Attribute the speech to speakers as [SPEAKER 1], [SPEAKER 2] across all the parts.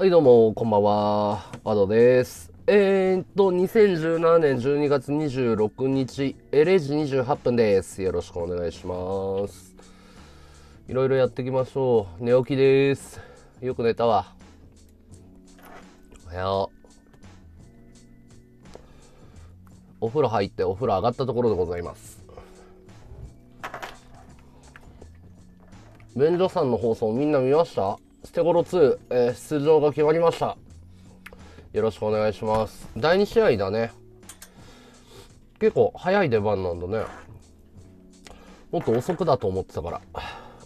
[SPEAKER 1] はい、どうも、こんばんは。アドです。えー、っと、2017年12月26日、え0時28分です。よろしくお願いします。いろいろやっていきましょう。寝起きです。よく寝たわ。おはよう。お風呂入ってお風呂上がったところでございます。便所さんの放送みんな見ましたステゴロ2、えー、出場が決まりました。よろしくお願いします。第2試合だね。結構早い出番なんだね。もっと遅くだと思ってたから。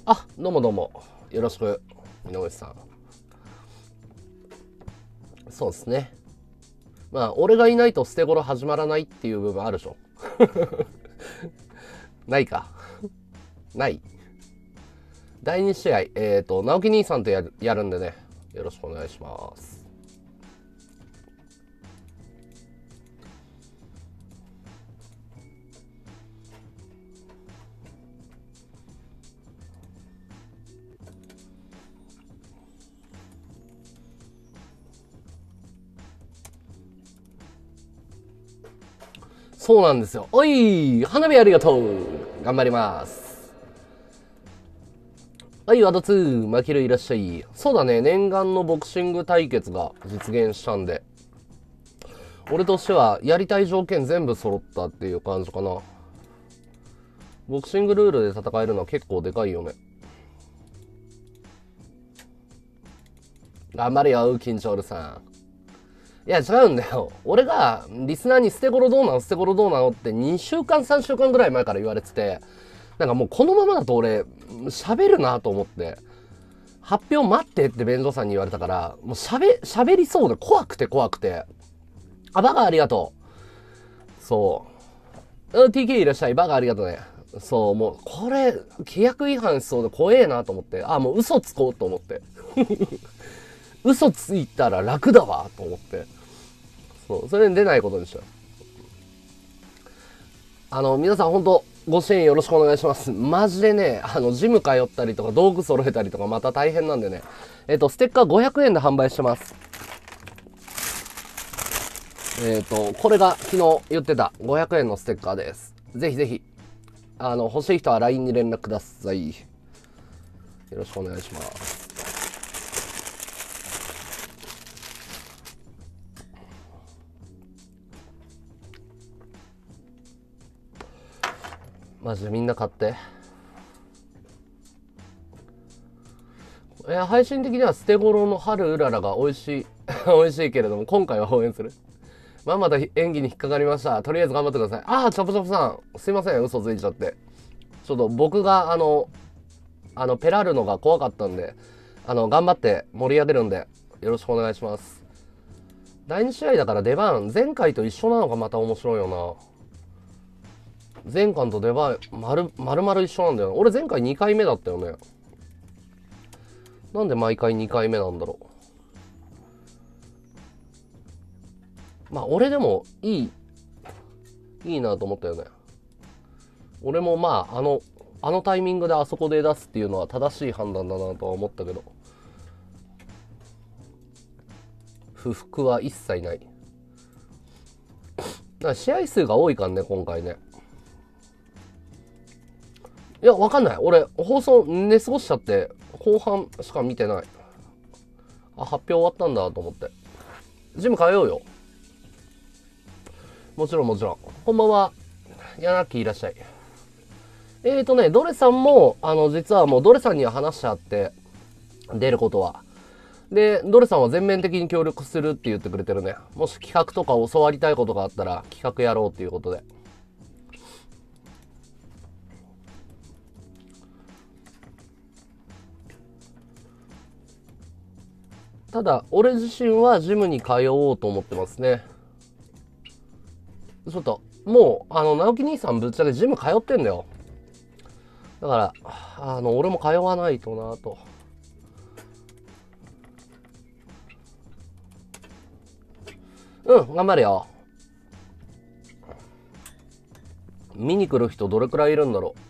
[SPEAKER 1] あ、どうもどうも。よろしく、井上さん。そうですね。まあ、俺がいないと捨て頃始まらないっていう部分あるでしょ。ないか。ない。第2試合、えっ、ー、と、直樹兄さんとやるやるんでね、よろしくお願いします。そうなんですよ。おい花火ありがとう頑張りますはい、ワード2、マキルいらっしゃい。そうだね、念願のボクシング対決が実現したんで、俺としてはやりたい条件全部揃ったっていう感じかな。ボクシングルールで戦えるのは結構でかいよね。頑張れよ、緊張るさん。いや、違うんだよ。俺が、リスナーに捨て頃どうなの捨て頃どうなのって2週間3週間ぐらい前から言われてて、なんかもうこのままだと俺、喋るなと思って、発表待ってって弁当さんに言われたから、もう喋、喋りそうで怖くて怖くて。あ、バカありがとう。そう。うん、TK いらっしゃい。バカありがとうね。そう、もう、これ、契約違反しそうで怖えなと思って、あ、もう嘘つこうと思って。嘘ついたら楽だわと思って。そう、それに出ないことでした。あの、皆さん本当ご支援よろしくお願いします。マジでね、あの、ジム通ったりとか、道具揃えたりとか、また大変なんでね。えっ、ー、と、ステッカー500円で販売してます。えっ、ー、と、これが昨日言ってた500円のステッカーです。ぜひぜひ、あの、欲しい人は LINE に連絡ください。よろしくお願いします。マジでみんな買って。え配信的には捨て頃の春うららが美味しい、美味しいけれども、今回は応援する。まあまた演技に引っかかりました。とりあえず頑張ってください。ああ、チャぶチャぶさん。すいません、嘘ついちゃって。ちょっと僕が、あの、あの、ペラルのが怖かったんで、あの、頑張って盛り上げるんで、よろしくお願いします。第2試合だから出番、前回と一緒なのがまた面白いよな。前回と出番丸々一緒なんだよ俺前回2回目だったよねなんで毎回2回目なんだろうまあ俺でもいいいいなと思ったよね俺もまああのあのタイミングであそこで出すっていうのは正しい判断だなとは思ったけど不服は一切ない試合数が多いからね今回ねいや、わかんない。俺、放送寝過ごしちゃって、後半しか見てない。あ、発表終わったんだと思って。ジム変えようよ。もちろんもちろん。こんばんは。ヤナッキーいらっしゃい。えーとね、ドレさんも、あの、実はもうドレさんには話しちゃって、出ることは。で、ドレさんは全面的に協力するって言ってくれてるね。もし企画とか教わりたいことがあったら、企画やろうっていうことで。ただ、俺自身はジムに通おうと思ってますね。ちょっと、もう、あの、直樹兄さんぶっちゃけジム通ってんだよ。だから、あの、俺も通わないとなと。うん、頑張るよ。見に来る人どれくらいいるんだろう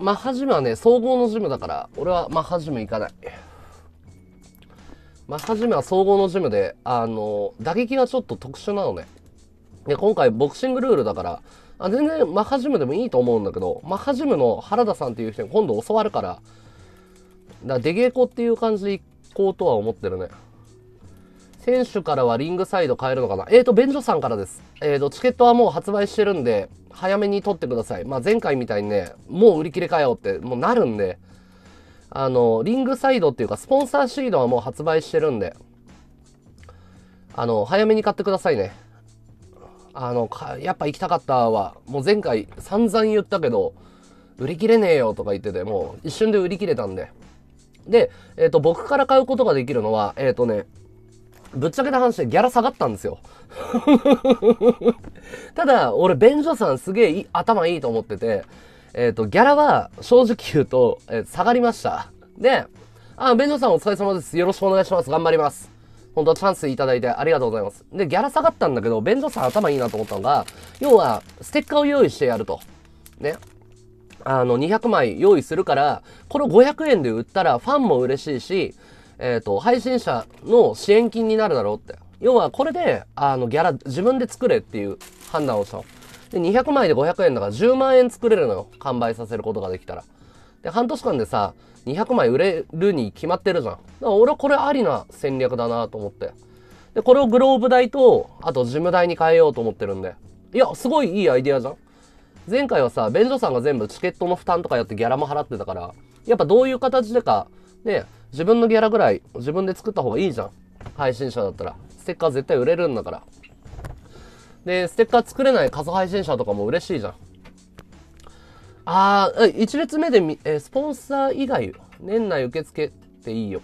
[SPEAKER 1] マッハジムはね、総合のジムだから、俺はマッハジム行かない。マッハジムは総合のジムで、あの、打撃がちょっと特殊なのね。で、今回ボクシングルールだから、あ全然マッハジムでもいいと思うんだけど、マッハジムの原田さんっていう人に今度教わるから、だから出稽古っていう感じで行こうとは思ってるね。店主からはリングサイド変えるのかなえーと、便所さんからです。えーと、チケットはもう発売してるんで、早めに取ってください。まあ、前回みたいにね、もう売り切れかよって、もうなるんで、あの、リングサイドっていうか、スポンサーシードはもう発売してるんで、あの、早めに買ってくださいね。あの、やっぱ行きたかったは、もう前回散々言ったけど、売り切れねえよとか言ってて、もう一瞬で売り切れたんで。で、えっ、ー、と、僕から買うことができるのは、えっ、ー、とね、ぶっちゃけた話でギャラ下がったんですよ ただ、俺、便所さんすげえ頭いいと思ってて、えっ、ー、と、ギャラは正直言うと、えー、下がりました。で、あ、便所さんお疲れ様です。よろしくお願いします。頑張ります。本当チャンスいただいてありがとうございます。で、ギャラ下がったんだけど、便所さん頭いいなと思ったのが、要は、ステッカーを用意してやると。ね。あの、200枚用意するから、これ500円で売ったらファンも嬉しいし、えっ、ー、と、配信者の支援金になるだろうって。要は、これで、あの、ギャラ自分で作れっていう判断をしたの。で、200枚で500円だから10万円作れるのよ。完売させることができたら。で、半年間でさ、200枚売れるに決まってるじゃん。だから俺はこれありな戦略だなと思って。で、これをグローブ代と、あと事務代に変えようと思ってるんで。いや、すごいいいアイディアじゃん。前回はさ、便所さんが全部チケットの負担とかやってギャラも払ってたから、やっぱどういう形でか、ね、自分のギャラぐらい自分で作った方がいいじゃん。配信者だったら。ステッカー絶対売れるんだから。で、ステッカー作れない想配信者とかも嬉しいじゃん。ああ、1列目でみ、えー、スポンサー以外、年内受付っていいよ。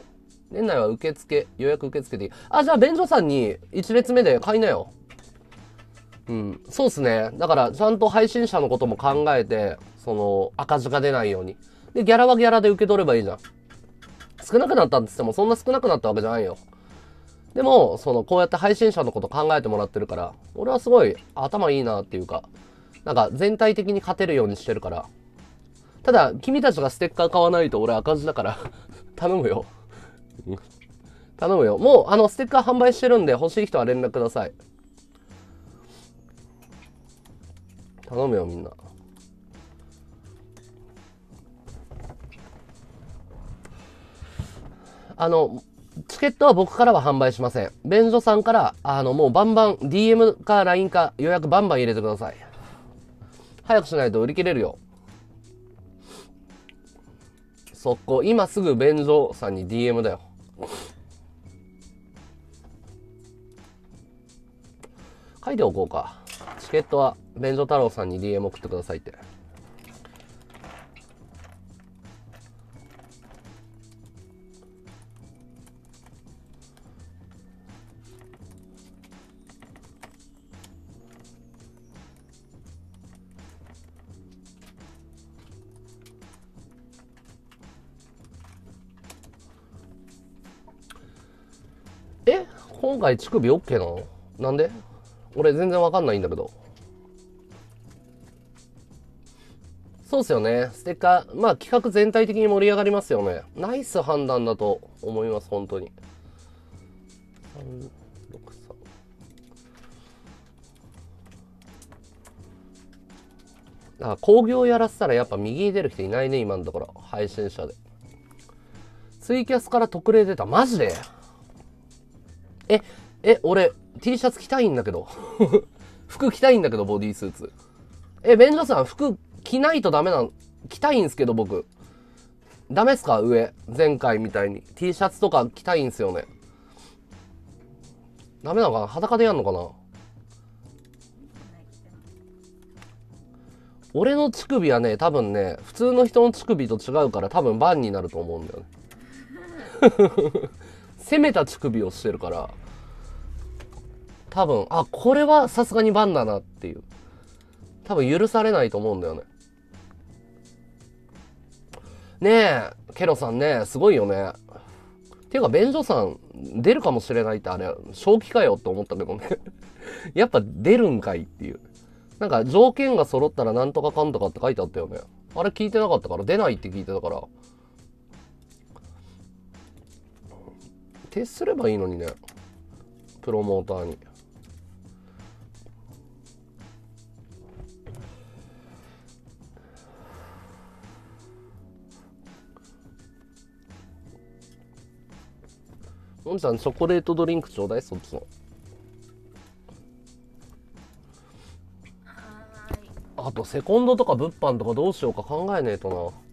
[SPEAKER 1] 年内は受付、予約受付でいい。あ、じゃあ、便所さんに1列目で買いなよ。うん、そうっすね。だから、ちゃんと配信者のことも考えて、その、赤字が出ないように。で、ギャラはギャラで受け取ればいいじゃん。少なくなったって言ってもそんな少なくなったわけじゃないよ。でも、その、こうやって配信者のこと考えてもらってるから、俺はすごい頭いいなっていうか、なんか全体的に勝てるようにしてるから。ただ、君たちがステッカー買わないと俺赤字だから 頼むよ頼むよ。もう、あの、ステッカー販売してるんで、欲しい人は連絡ください。頼むよ、みんな。あの、チケットは僕からは販売しません。便所さんから、あの、もうバンバン、DM か LINE か予約バンバン入れてください。早くしないと売り切れるよ。速攻。今すぐ便所さんに DM だよ。書いておこうか。チケットは便所太郎さんに DM 送ってくださいって。え今回乳首 OK なのなんで俺全然わかんないんだけど。そうですよね。ステッカー、まあ企画全体的に盛り上がりますよね。ナイス判断だと思います、本当に。あ、工業やらせたらやっぱ右に出る人いないね、今のところ。配信者で。ツイキャスから特例出た。マジでえ、え、俺、T シャツ着たいんだけど。服着たいんだけど、ボディスーツ。え、便所さん、服着ないとダメなの着たいんすけど、僕。ダメっすか上。前回みたいに。T シャツとか着たいんすよね。ダメなのかな裸でやんのかな俺の乳首はね、多分ね、普通の人の乳首と違うから多分バンになると思うんだよね。攻めた乳首をしてるから、多分、あ、これはさすがにバンだなっていう。多分許されないと思うんだよね。ねえ、ケロさんね、すごいよね。ていうか、便所さん、出るかもしれないってあれ、正気かよって思ったけどね やっぱ出るんかいっていう。なんか条件が揃ったらなんとかかんとかって書いてあったよね。あれ聞いてなかったから、出ないって聞いてたから。徹すればいいのにねプロモーターに。もんさんチョコレートドリンクちょうだいそっちのあとセコンドとか物販とかどうしようか考えねえとな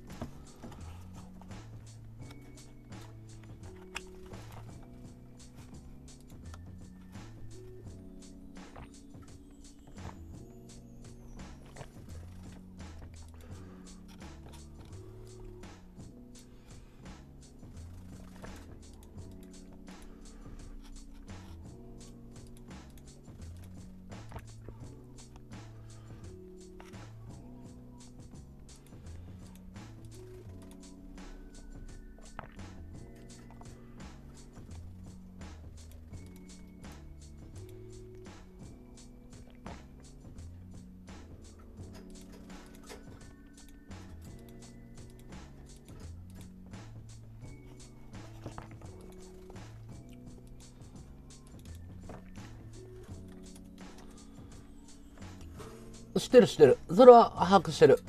[SPEAKER 1] 知ってる知ってる。それは把握してる。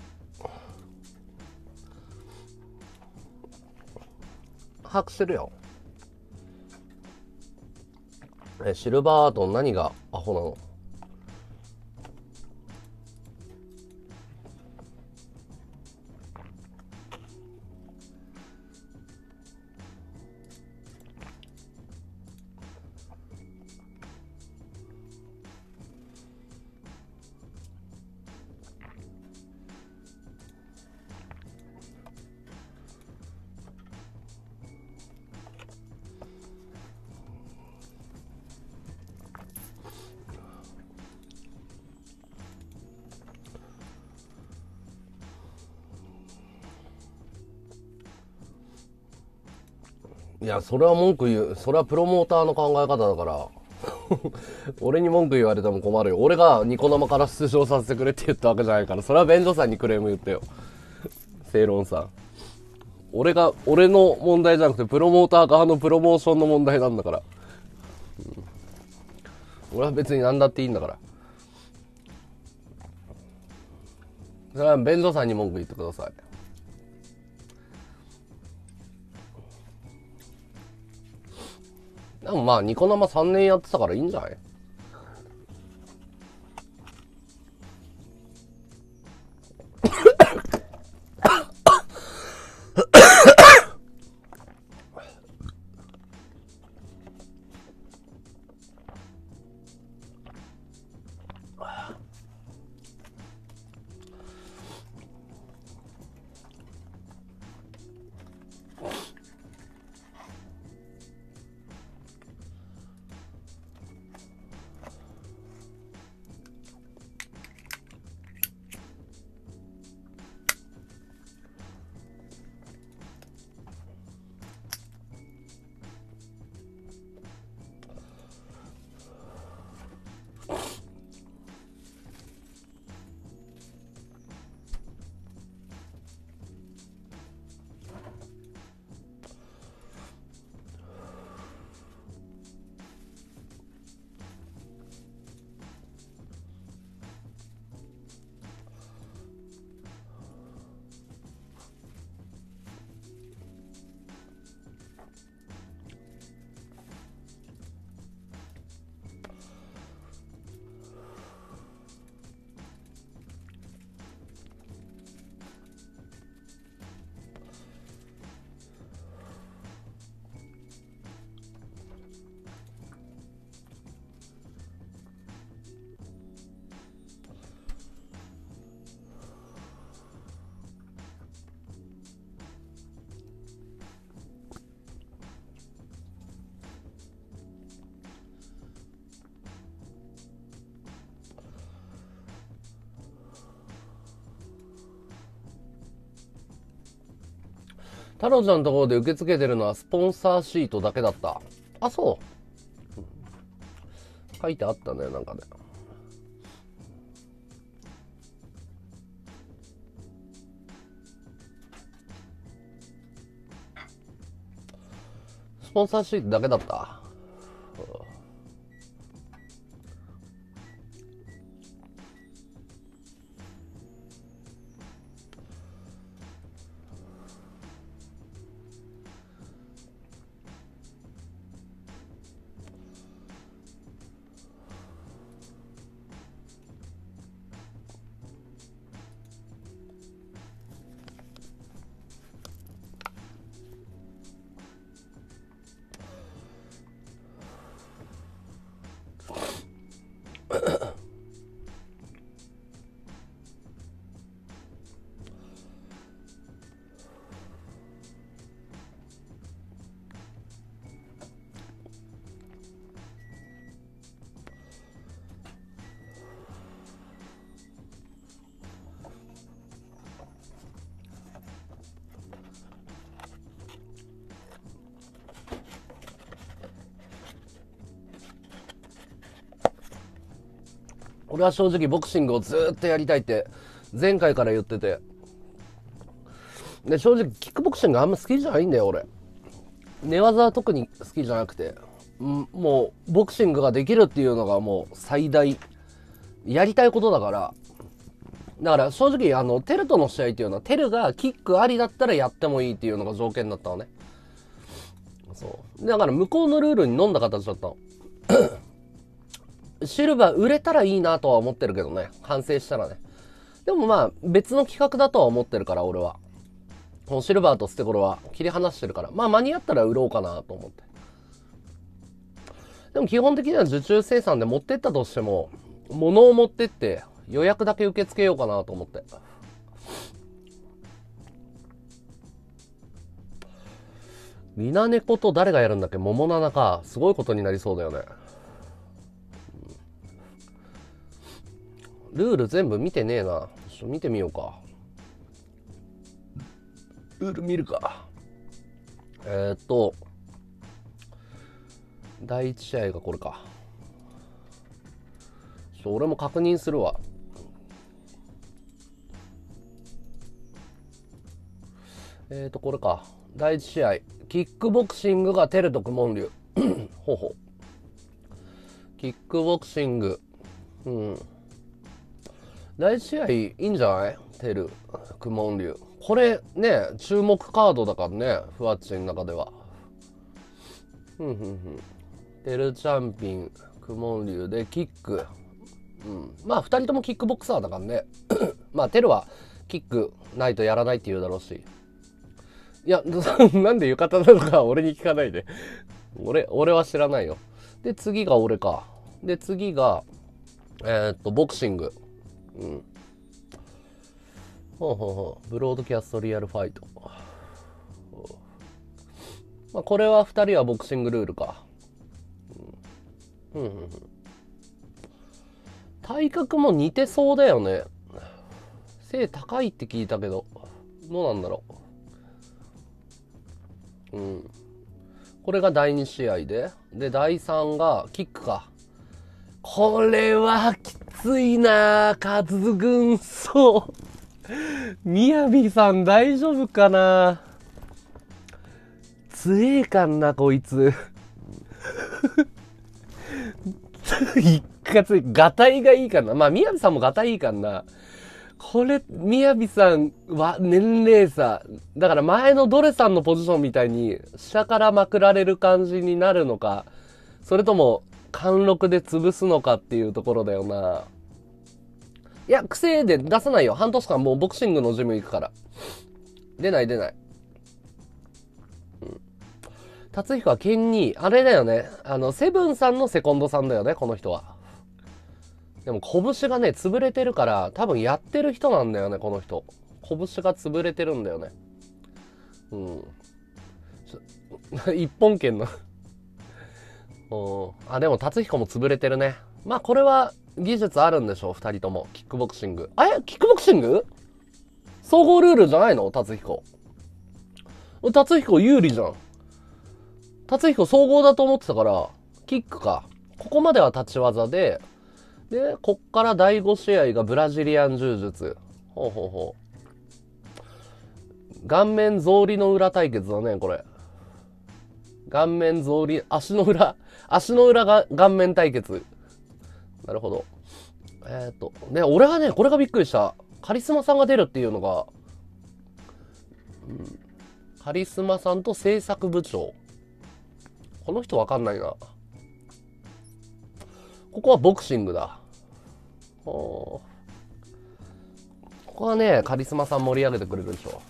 [SPEAKER 1] 把握してるよ。え、シルバーアート何がアホなのそれは文句言う。それはプロモーターの考え方だから。俺に文句言われても困るよ。俺がニコ生から出場させてくれって言ったわけじゃないから、それは便所さんにクレーム言ってよ。正論さん。俺が、俺の問題じゃなくて、プロモーター側のプロモーションの問題なんだから。うん、俺は別に何だっていいんだから。それは便所さんに文句言ってください。でもまあ、ニコ生3年やってたからいいんじゃないタロちゃんのところで受け付けてるのはスポンサーシートだけだった。あ、そう。書いてあったね、なんかね。スポンサーシートだけだった。は正直ボクシングをずっとやりたいって前回から言ってて。で、正直キックボクシングあんま好きじゃないんだよ、俺。寝技は特に好きじゃなくて。もう、ボクシングができるっていうのがもう最大、やりたいことだから。だから正直、あの、テルとの試合っていうのは、テルがキックありだったらやってもいいっていうのが条件だったのね。そう。だから向こうのルールに飲んだ形だったの。シルバー売れたらいいなとは思ってるけどね。完成したらね。でもまあ、別の企画だとは思ってるから、俺は。このシルバーと捨て頃は切り離してるから。まあ、間に合ったら売ろうかなと思って。でも基本的には受注生産で持ってったとしても、物を持ってって予約だけ受け付けようかなと思って。みなねこと誰がやるんだっけ桃七か。すごいことになりそうだよね。ルール全部見てねえなちょっと見てみようかルール見るかえー、っと第1試合がこれかちょ俺も確認するわえー、っとこれか第1試合キックボクシングがテルとクモンリュ ほほキックボクシングうん第1試合いいんじゃないテル、クモン流。これね、注目カードだからね、ふわっちの中では。ふんふんふん。テルチャンピン、クモン流でキック。うん、まあ2人ともキックボクサーだからね まあテルはキックないとやらないって言うだろうしいや なんで浴衣なのか俺に聞かないで俺俺は知らないよで次が俺かで次がえー、っとボクシングうん。ほうほうほう。ブロードキャストリアルファイト。まあ、これは2人はボクシングルールか。うん。うん、うん、体格も似てそうだよね。背高いって聞いたけど、どうなんだろう。うん。これが第2試合で。で、第3がキックか。これはき暑いなぁ、カズ軍曹。みやびさん大丈夫かな強えかんな、こいつ。一括ガタイがいいかな。まあ、みやびさんもガタイいいかな。これ、みやびさんは年齢差。だから前のドレさんのポジションみたいに、下からまくられる感じになるのか、それとも、貫禄で潰すのかっていうところだよな。いや、癖で出さないよ。半年間もうボクシングのジム行くから。出ない出ない。うん。達彦は剣に、あれだよね。あの、セブンさんのセコンドさんだよね、この人は。でも拳がね、潰れてるから、多分やってる人なんだよね、この人。拳が潰れてるんだよね。うん。一本剣のあ、でも、達彦も潰れてるね。まあ、これは技術あるんでしょう、二人とも。キックボクシング。あれキックボクシング総合ルールじゃないの達彦。達彦有利じゃん。達彦総合だと思ってたから、キックか。ここまでは立ち技で、で、こっから第5試合がブラジリアン柔術。ほうほうほう。顔面草履の裏対決だね、これ。顔面草履、足の裏、足の裏が顔面対決。なるほど。えっ、ー、と、ね、俺はね、これがびっくりした。カリスマさんが出るっていうのが、うん、カリスマさんと制作部長。この人わかんないな。ここはボクシングだ。ここはね、カリスマさん盛り上げてくれるでしょ。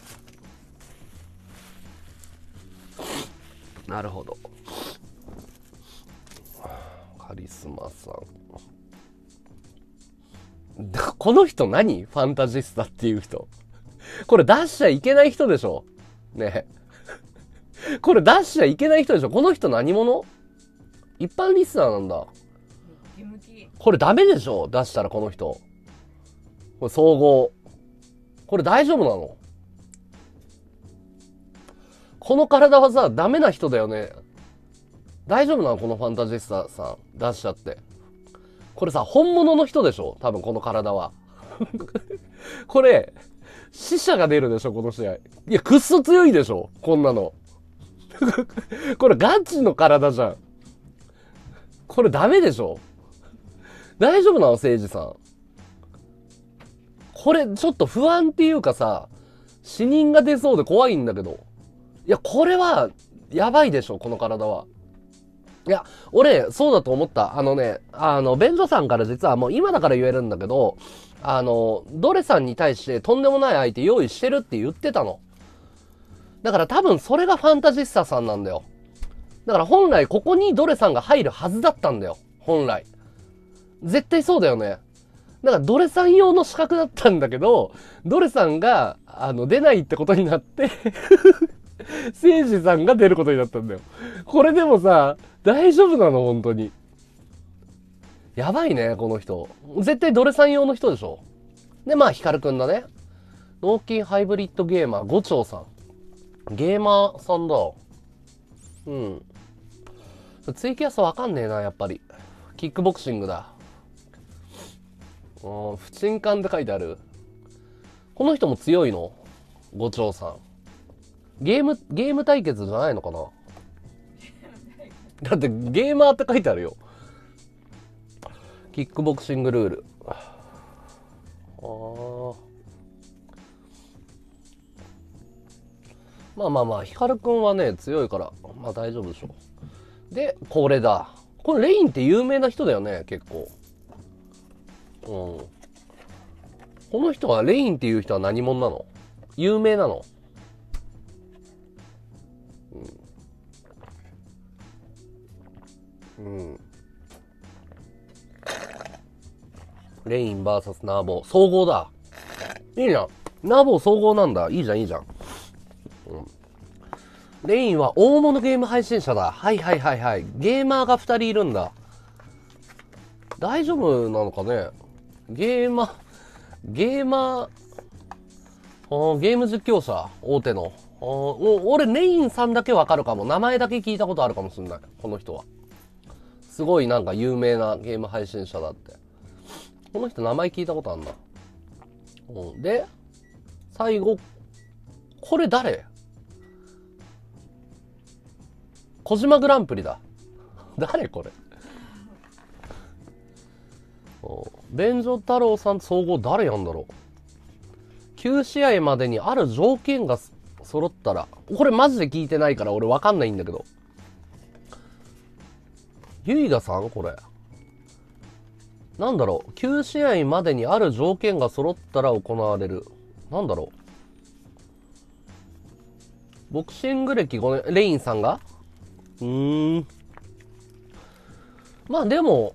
[SPEAKER 1] なるほど。リスマさん。この人何ファンタジスタっていう人。これ出しちゃいけない人でしょねえ。これ出しちゃいけない人でしょこの人何者一般リスナーなんだ。これダメでしょ出したらこの人。これ総合。これ大丈夫なのこの体はさ、ダメな人だよね。大丈夫なのこのファンタジスタさん出しちゃって。これさ、本物の人でしょ多分この体は。これ、死者が出るでしょこの試合。いや、くっそ強いでしょこんなの。これガチの体じゃん。これダメでしょ大丈夫なの誠治さん。これちょっと不安っていうかさ、死人が出そうで怖いんだけど。いや、これはやばいでしょこの体は。いや、俺、そうだと思った。あのね、あの、ベンゾさんから実はもう今だから言えるんだけど、あの、ドレさんに対してとんでもない相手用意してるって言ってたの。だから多分それがファンタジスタさんなんだよ。だから本来ここにドレさんが入るはずだったんだよ。本来。絶対そうだよね。だからドレさん用の資格だったんだけど、ドレさんが、あの、出ないってことになって聖司さんが出ることになったんだよ。これでもさ、大丈夫なの本当に。やばいね、この人。絶対ドレさん用の人でしょ。で、まあ、ヒカルくんだね。脳筋ハイブリッドゲーマー、五丁さん。ゲーマーさんだ。うん。ツイキャスわかんねえな、やっぱり。キックボクシングだ。うん、不沈感って書いてある。この人も強いの五丁さん。ゲーム、ゲーム対決じゃないのかなだってゲーマーって書いてあるよ。キックボクシングルール。あ
[SPEAKER 2] あ。
[SPEAKER 1] まあまあまあ、ヒカルくんはね、強いから、まあ大丈夫でしょう。で、これだ。これ、レインって有名な人だよね、結構。うん。この人は、レインっていう人は何者なの有名なのうんレイン VS ナーボ総合だいいじゃんナーボ総合なんだいいじゃんいいじゃん、うん、レインは大物ゲーム配信者だはいはいはいはいゲーマーが2人いるんだ大丈夫なのかねゲーマーゲーマーゲーム実況者大手の俺レインさんだけわかるかも名前だけ聞いたことあるかもしんないこの人は。すごいなんか有名なゲーム配信者だって。この人名前聞いたことあんな。うん、で、最後、これ誰小島グランプリだ。誰これ。便所太郎さん総合誰やんだろう。9試合までにある条件が揃ったら、これマジで聞いてないから俺わかんないんだけど。ゆいがさんこれ。なんだろう。9試合までにある条件が揃ったら行われる。なんだろう。ボクシング歴5年、レインさんがうーん。まあでも、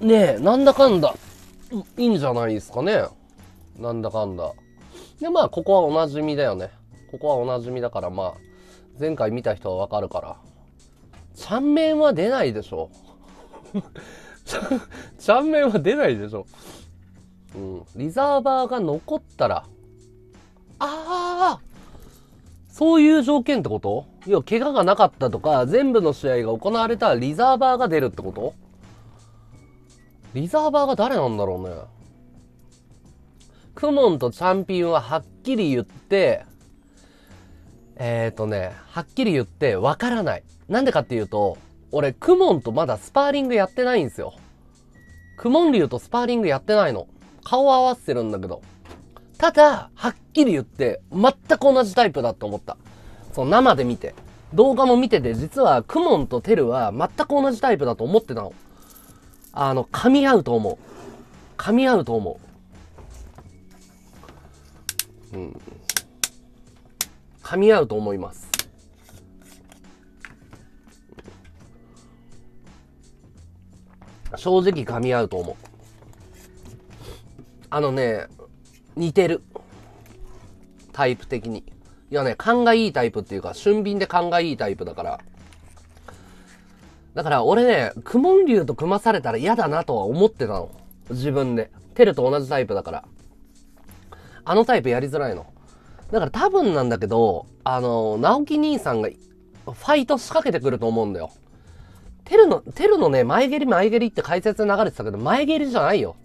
[SPEAKER 1] ねえ、なんだかんだ、いいんじゃないですかね。なんだかんだ。で、まあ、ここはおなじみだよね。ここはおなじみだから、まあ、前回見た人はわかるから。3面は出ないでしょ。3 面は出ないでしょ。うん。リザーバーが残ったら、
[SPEAKER 2] ああ
[SPEAKER 1] そういう条件ってこと要は、怪我がなかったとか、全部の試合が行われたらリザーバーが出るってことリザーバーが誰なんだろうね。クモンとチャンピオンははっきり言って、えっ、ー、とね、はっきり言って、わからない。なんでかっていうと、俺、クモンとまだスパーリングやってないんですよ。クモン竜とスパーリングやってないの。顔合わせてるんだけど。ただ、はっきり言って、全く同じタイプだと思った。その生で見て。動画も見てて、実は、クモンとテルは全く同じタイプだと思ってたの。あの、噛み合うと思う。噛み合うと思う。うん。噛み合うと思います。正直噛み合うと思う。あのね、似てる。タイプ的に。いやね、勘がいいタイプっていうか、俊敏で勘がいいタイプだから。だから俺ね、クモン竜と組まされたら嫌だなとは思ってたの。自分で。テルと同じタイプだから。あのタイプやりづらいの。だから多分なんだけど、あの、直樹兄さんがファイト仕掛けてくると思うんだよ。テルの、テルのね、前蹴り前蹴りって解説流れてたけど、前蹴りじゃないよ。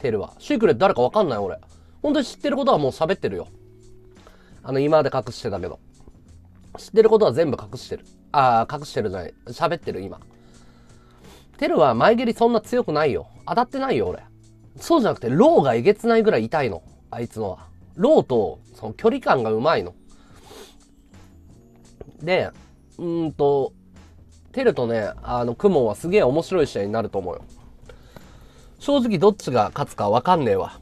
[SPEAKER 1] テルは。シークレット誰かわかんない俺。本当に知ってることはもう喋ってるよ。あの、今まで隠してたけど。知ってることは全部隠してる。ああ、隠してるじゃない。喋ってる今。テルは前蹴りそんな強くないよ。当たってないよ俺。そうじゃなくて、ローがえげつないぐらい痛いの。あいつのは。ローと、その距離感がうまいの。で、うんと、テルとね、あの、クモはすげえ面白い試合になると思うよ。正直どっちが勝つかわかんねえわ。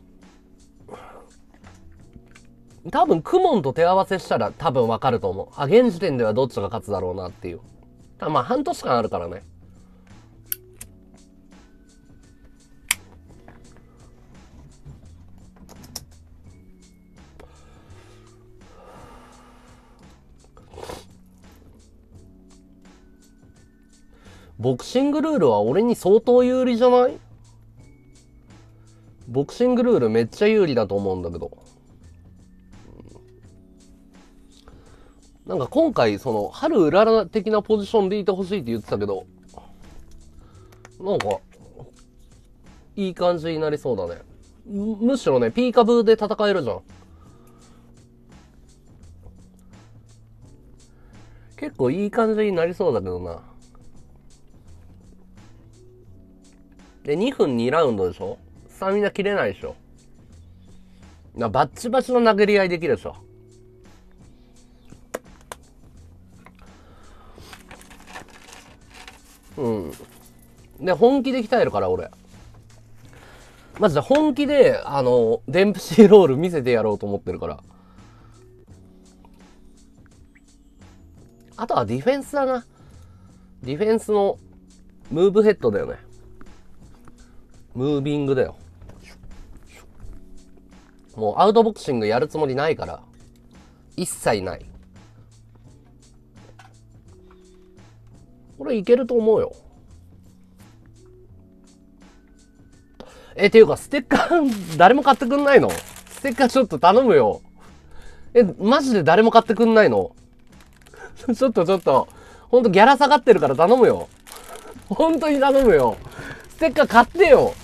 [SPEAKER 1] 多分、クモンと手合わせしたら多分わかると思う。あ、現時点ではどっちが勝つだろうなっていう。まあ、半年間あるからね。ボクシングルールは俺に相当有利じゃないボクシングルールめっちゃ有利だと思うんだけど。なんか今回、その、春うらら的なポジションでいてほしいって言ってたけど、なんか、いい感じになりそうだね。むしろね、ピーカブーで戦えるじゃん。結構いい感じになりそうだけどな。で、2分2ラウンドでしょスタミナ切れないでしょなバッチバチの殴り合いできるでしょうん。で、本気で鍛えるから、俺。マジで本気で、あの、デンプシーロール見せてやろうと思ってるから。あとはディフェンスだな。ディフェンスのムーブヘッドだよね。ムービングだよ。もうアウトボクシングやるつもりないから。一切ない。これいけると思うよ。え、ていうか、ステッカー 誰も買ってくんないのステッカーちょっと頼むよ。え、マジで誰も買ってくんないのちょっとちょっと、ほんとギャラ下がってるから頼むよ。ほんとに頼むよ。テッカー買ってよ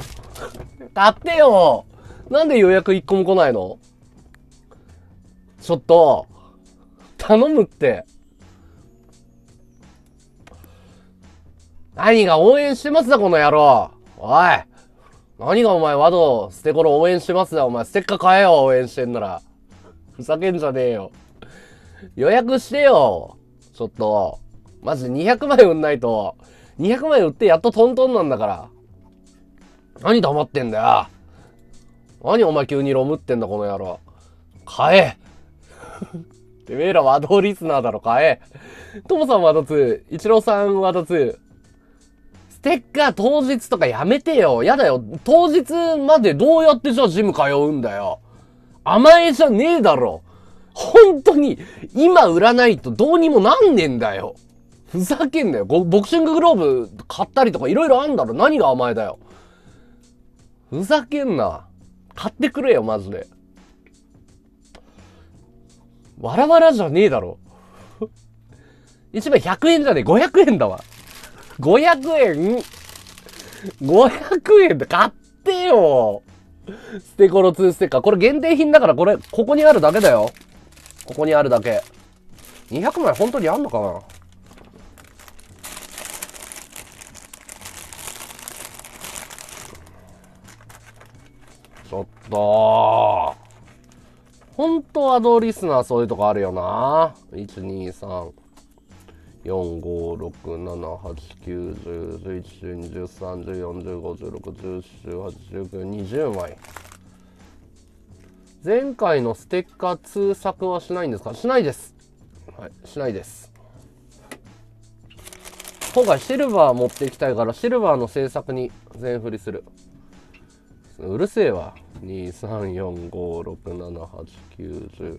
[SPEAKER 1] 買ってよなんで予約一個も来ないのちょっと、頼むって。何が応援してますだ、この野郎。おい。何がお前、ワド、捨て頃応援してますだ、お前。ステッカー買えよ、応援してんなら。ふざけんじゃねえよ。予約してよ。ちょっと。マジで200枚売んないと。200枚売ってやっとトントンなんだから。何黙ってんだよ。何お前急にロムってんだ、この野郎。買え てめえら和ドリスナーだろ、買え。ともさん和イ2、ローさん和道2。ステッカー当日とかやめてよ。やだよ。当日までどうやってじゃあジム通うんだよ。甘えじゃねえだろ。本当に、今売らないとどうにもなんねえんだよ。ふざけんなよ。ボクシンググローブ買ったりとか色々あんだろ。何が甘えだよ。ふざけんな。買ってくれよ、マジで。わらわらじゃねえだろ。一枚100円じゃねえ、500円だわ。500円 ?500 円で買ってよ。ステコロ2ステッカー。これ限定品だから、これ、ここにあるだけだよ。ここにあるだけ。200枚本当にあんのかなった本当は同リスナーそういうとこあるよな。1、2、3。4、5、6、7、8、9、10、11、12、13、14、15、16、17、18、19、20枚。前回のステッカー通作はしないんですかしないです。はい、しないです。今回シルバー持っていきたいから、シルバーの制作に全振りする。ですねうるせえわ234567890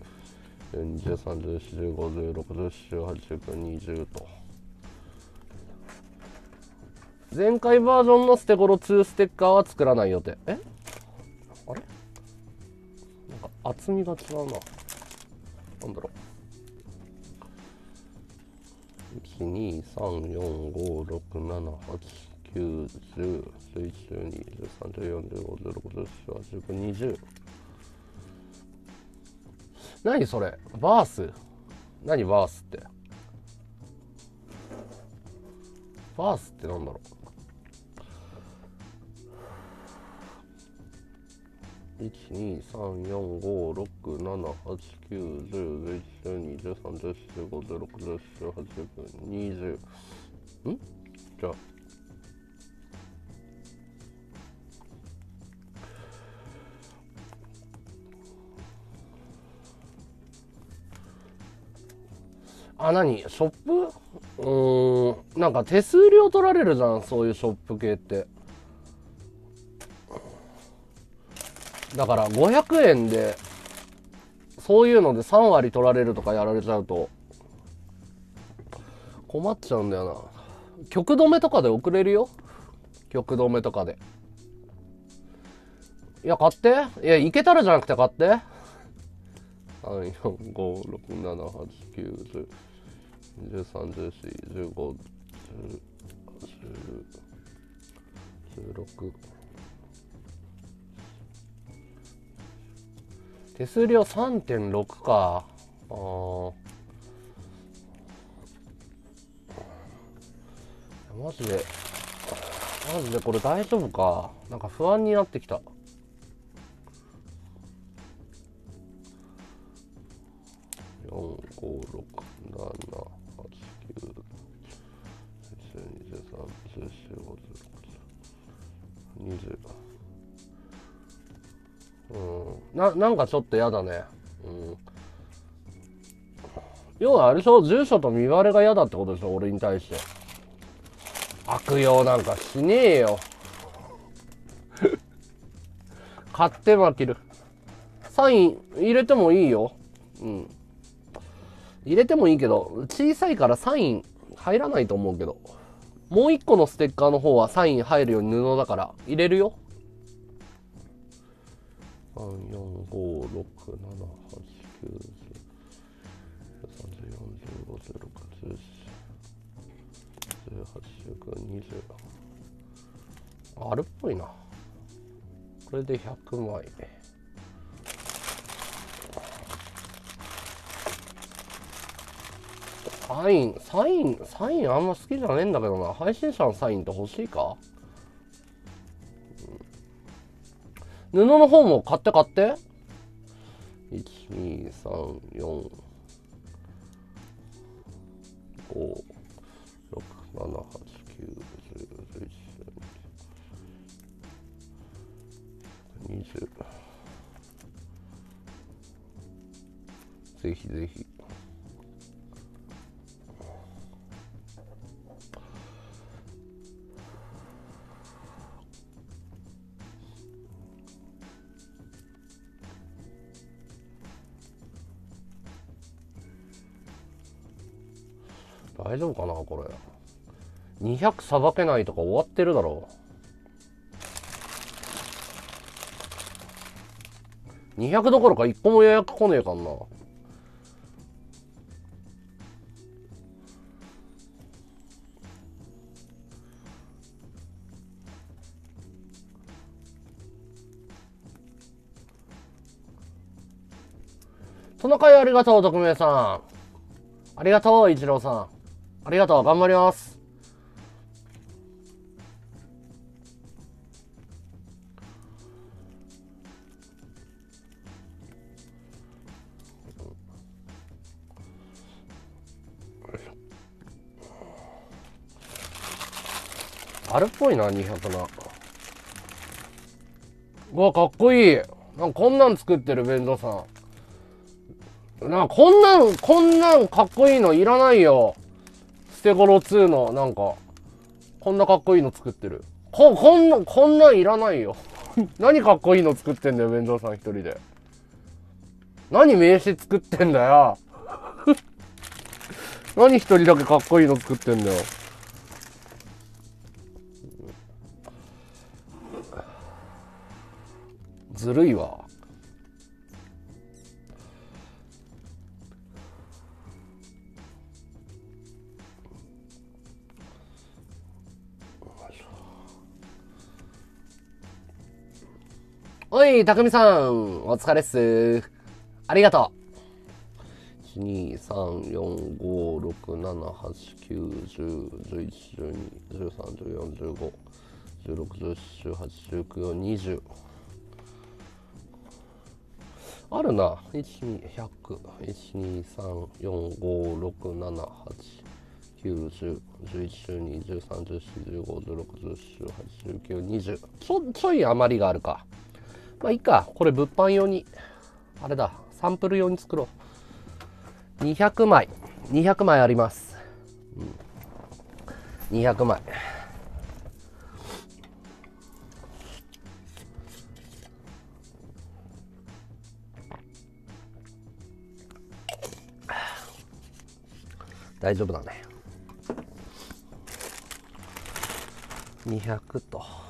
[SPEAKER 1] 4030405060708090と前回バージョンのステゴロ2ステッカーは作らない予定えあれなんか厚みが違うななんだろう1 2 3 4 5 6 7 8 1 9 20。何それバース何バースって。バースってなんだろう1 2 3 4 5 6 7 8 9 1 0 1 1 2 1 3 1 4 1 5 2
[SPEAKER 2] 0んじゃあ
[SPEAKER 1] あ、にショップうん、なんか手数料取られるじゃん、そういうショップ系って。だから500円で、そういうので3割取られるとかやられちゃうと、困っちゃうんだよな。曲止めとかで送れるよ。曲止めとかで。いや、買って。いや、いけたらじゃなくて買って。3、4、5、6、7、8、9、10。13141516手数料3.6かあマジでマジでこれ大丈夫かなんか不安になってきた
[SPEAKER 2] 456 7
[SPEAKER 1] うんななんかちょっと嫌だねうん要はあれでしょ住所と身割れが嫌だってことでしょ俺に対して悪用なんかしねえよ買って負けるサイン入れてもいいようん入れてもいいけど、小さいからサイン入らないと思うけど。もう一個のステッカーの方はサイン入るように布だから、入れるよ。
[SPEAKER 2] 3、4、5、6、7、8、9、10、30、40、50、60、18、
[SPEAKER 1] 19、20。あるっぽいな。これで100枚。サイン、サイン、サインあんま好きじゃねえんだけどな。配信者のサインって欲しいか、布の方も買って買って。1、2、3、4、5、6、7、8、
[SPEAKER 2] 9、10、11、20。
[SPEAKER 1] ぜひぜひ。大丈夫かなこれ。200さばけないとか終わってるだろう。200どころか1個も予約来ねえかんな。トナカイありがとう、特命さん。ありがとう、イチローさん。ありがとう、頑張ります。あれっぽいな、200な。うわ、かっこいい。なんかこんなん作ってる、弁当さん。なんかこんなん、こんなんかっこいいのいらないよ。捨て頃2の、なんか、こんなかっこいいの作ってる。こ、こんな、こんなんいらないよ。何かっこいいの作ってんだよ、弁当さん一人で。何名刺作ってんだよ。何一人だけかっこいいの作ってんだよ。ずるいわ。おい、たくみさん、お疲れっす。ありがとう。1234567891011121314151617181920あるな12001234567891011121314151617181920 1ちょちょい余りがあるかまあいいか。これ物販用に、あれだ、サンプル用に作ろう。200枚。200枚あります。うん、200枚。大丈夫だね200と。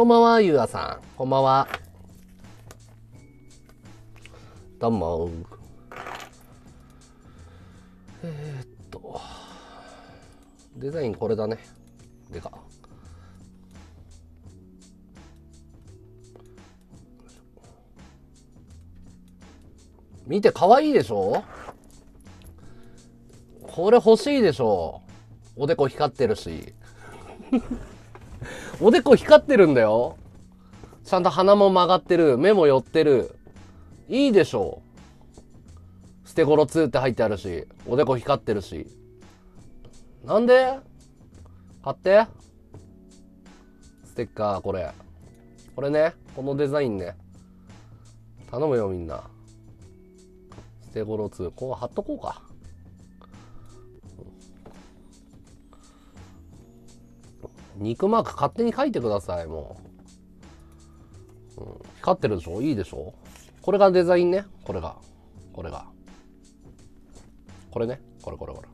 [SPEAKER 1] こんばんは、ゆうあさん。こんばんは。どうも。
[SPEAKER 2] えー、っと、
[SPEAKER 1] デザインこれだね。でか。見て、かわいいでしょこれ欲しいでしょおでこ光ってるし。おでこ光ってるんだよ。ちゃんと鼻も曲がってる。目も寄ってる。いいでしょう。捨て頃2って入ってあるし、おでこ光ってるし。なんで買って。ステッカー、これ。これね。このデザインね。頼むよ、みんな。ステゴロ2。こう貼っとこうか。肉マーク勝手に書いてください、もう。うん、光ってるでしょいいでしょこれがデザインね。これが。これが。これね。これこれこれ。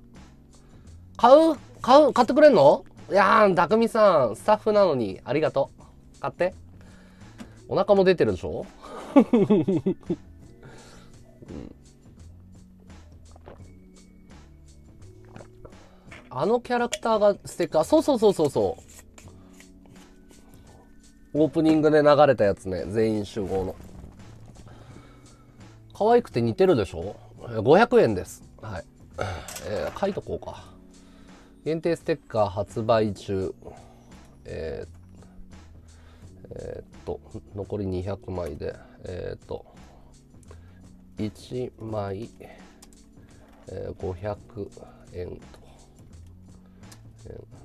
[SPEAKER 1] 買う買う買ってくれんのいやー、匠さん、スタッフなのにありがとう。買って。お腹も出てるでしょ、うん、あのキャラクターがステッカー。そうそうそうそうそう。オープニングで流れたやつね、全員集合の。可愛くて似てるでしょ ?500 円です。はい。えー、書いとこうか。限定ステッカー発売中。えー、えー、っと、残り200枚で、えー、っと、1枚、えー、500円と。えー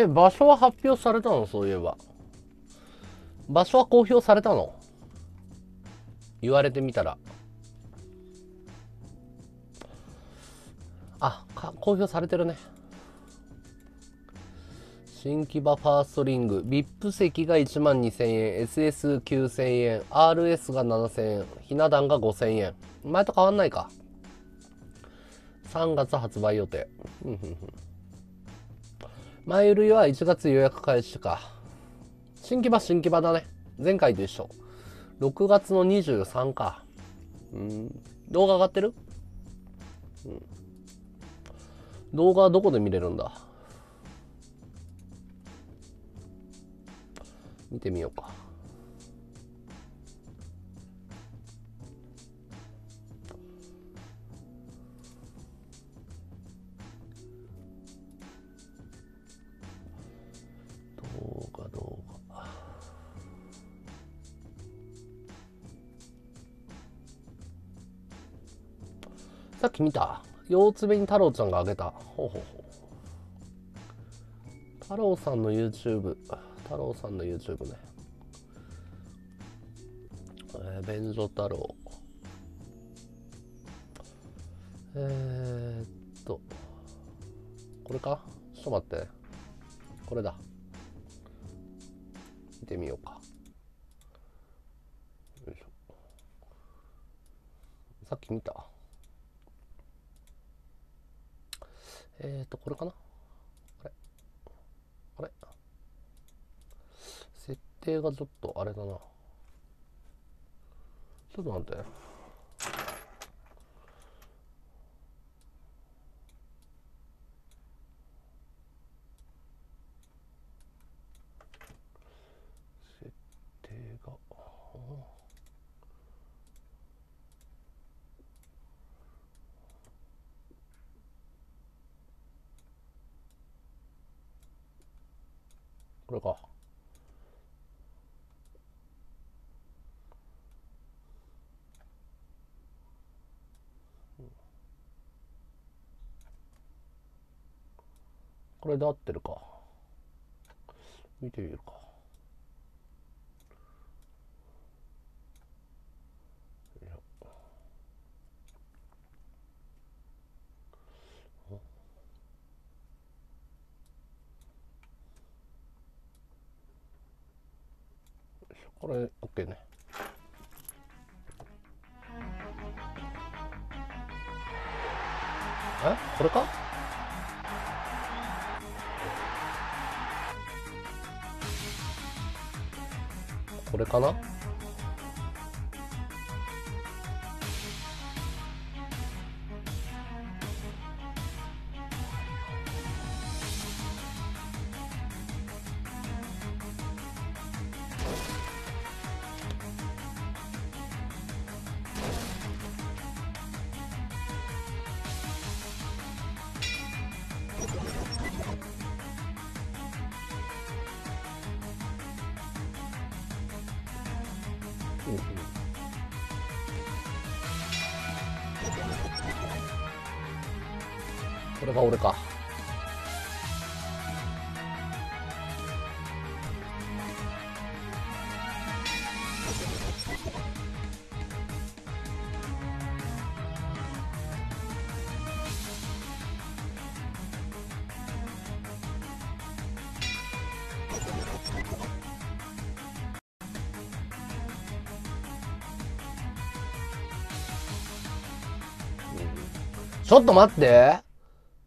[SPEAKER 1] え、場所は発表されたのそういえば。場所は公表されたの言われてみたら。あ、公表されてるね。新木場ファーストリング、VIP 席が1万2000円、SS9000 円、RS が7000円、ひな壇が5000円。前と変わんないか。3月発売予定。前売りは1月予約開始か。新木場、新木場だね。前回と一緒。6月の23か。うん。動画上がってるうん。動画はどこで見れるんだ見てみようか。君だ。4つ目に太郎ちゃんがあげた。ほうほうほう。太郎さんの YouTube。太郎さんの YouTube ね。えー、便所太郎。えー、っと、これかちょっと待って。これだ。見てみようか。よいしょ。さっき見た。えっ、ー、と、これかなあれあれ設定がちょっとあれだな。ちょっと待って。これで合ってるか見てみるかこれ OK ねえこれかこれかなちょっと待って。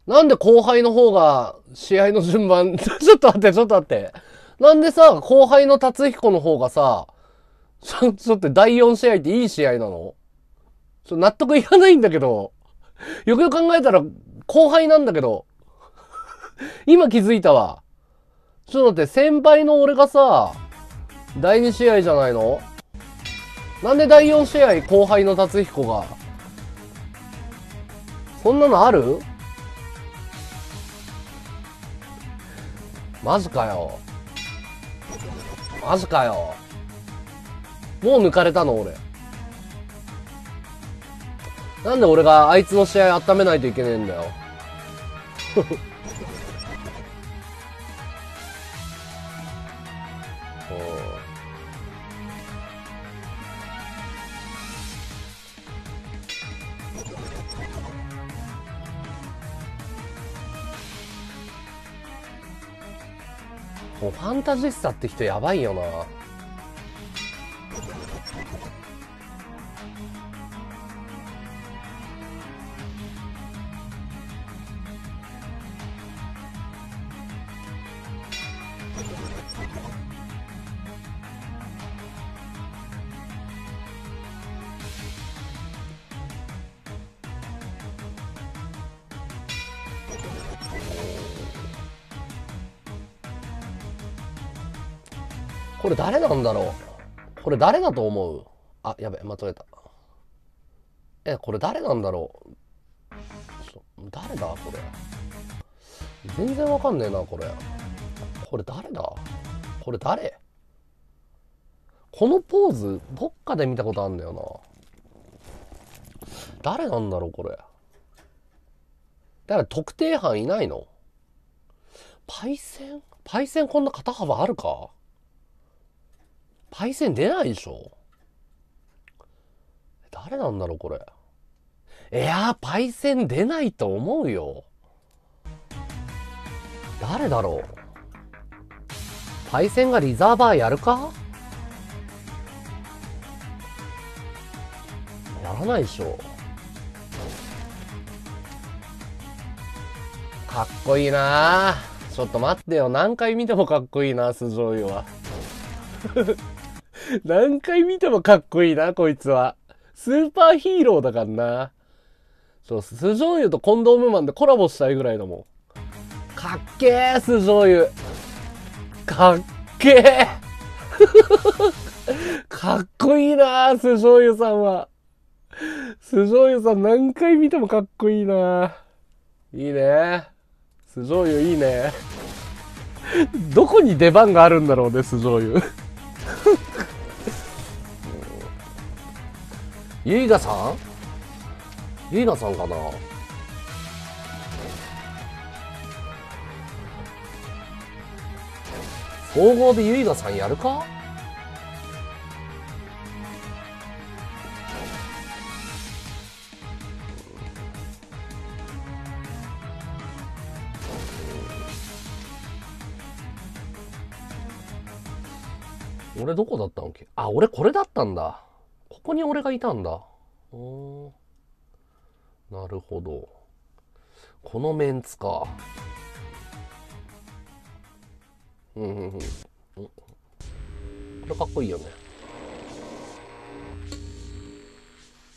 [SPEAKER 1] なんで後輩の方が試合の順番、ちょっと待って、ちょっと待って。なんでさ、後輩の達彦の方がさ、ちょっと第4試合っていい試合なのちょ納得いかないんだけど。よくよく考えたら、後輩なんだけど。今気づいたわ。ちょっと待って、先輩の俺がさ、第2試合じゃないのなんで第4試合後輩の達彦がこんなのあるまずかよ。
[SPEAKER 2] まずかよ。
[SPEAKER 1] もう抜かれたの俺。なんで俺があいつの試合温めないといけねえんだよ。ファンタジスタって人やばいよな。これ誰なんだろうこれ誰だと思うあ、やべ、まとめた。え、これ誰なんだろう誰だこれ。全然わかんねえな、これ。これ誰だこれ誰このポーズ、どっかで見たことあんだよな。誰なんだろう、これ。だから特定班いないのパイセンパイセンこんな肩幅あるかパイセン出ないでしょ誰なんだろう、これ。いやー、パイセン出ないと思うよ。誰だろう。パイセンがリザーバーやるかやらないでしょ。かっこいいなちょっと待ってよ。何回見てもかっこいいな、素性は。何回見てもかっこいいな、こいつは。スーパーヒーローだからな。そう、酢醤油とコンドームマンでコラボしたいぐらいだもん。かっけー、酢醤油。かっけー。かっこいいな、酢醤油さんは。酢醤油さん何回見てもかっこいいな。いいね。酢醤油いいね。どこに出番があるんだろうね、酢醤油ーユ。ゆいさん結いさんかな総合で結いさんやるか俺どこだったんけあ、俺これだったんだ。こに俺がいたんだ。おなるほど。このメンツか。うんうんうん。これかっこいいよね。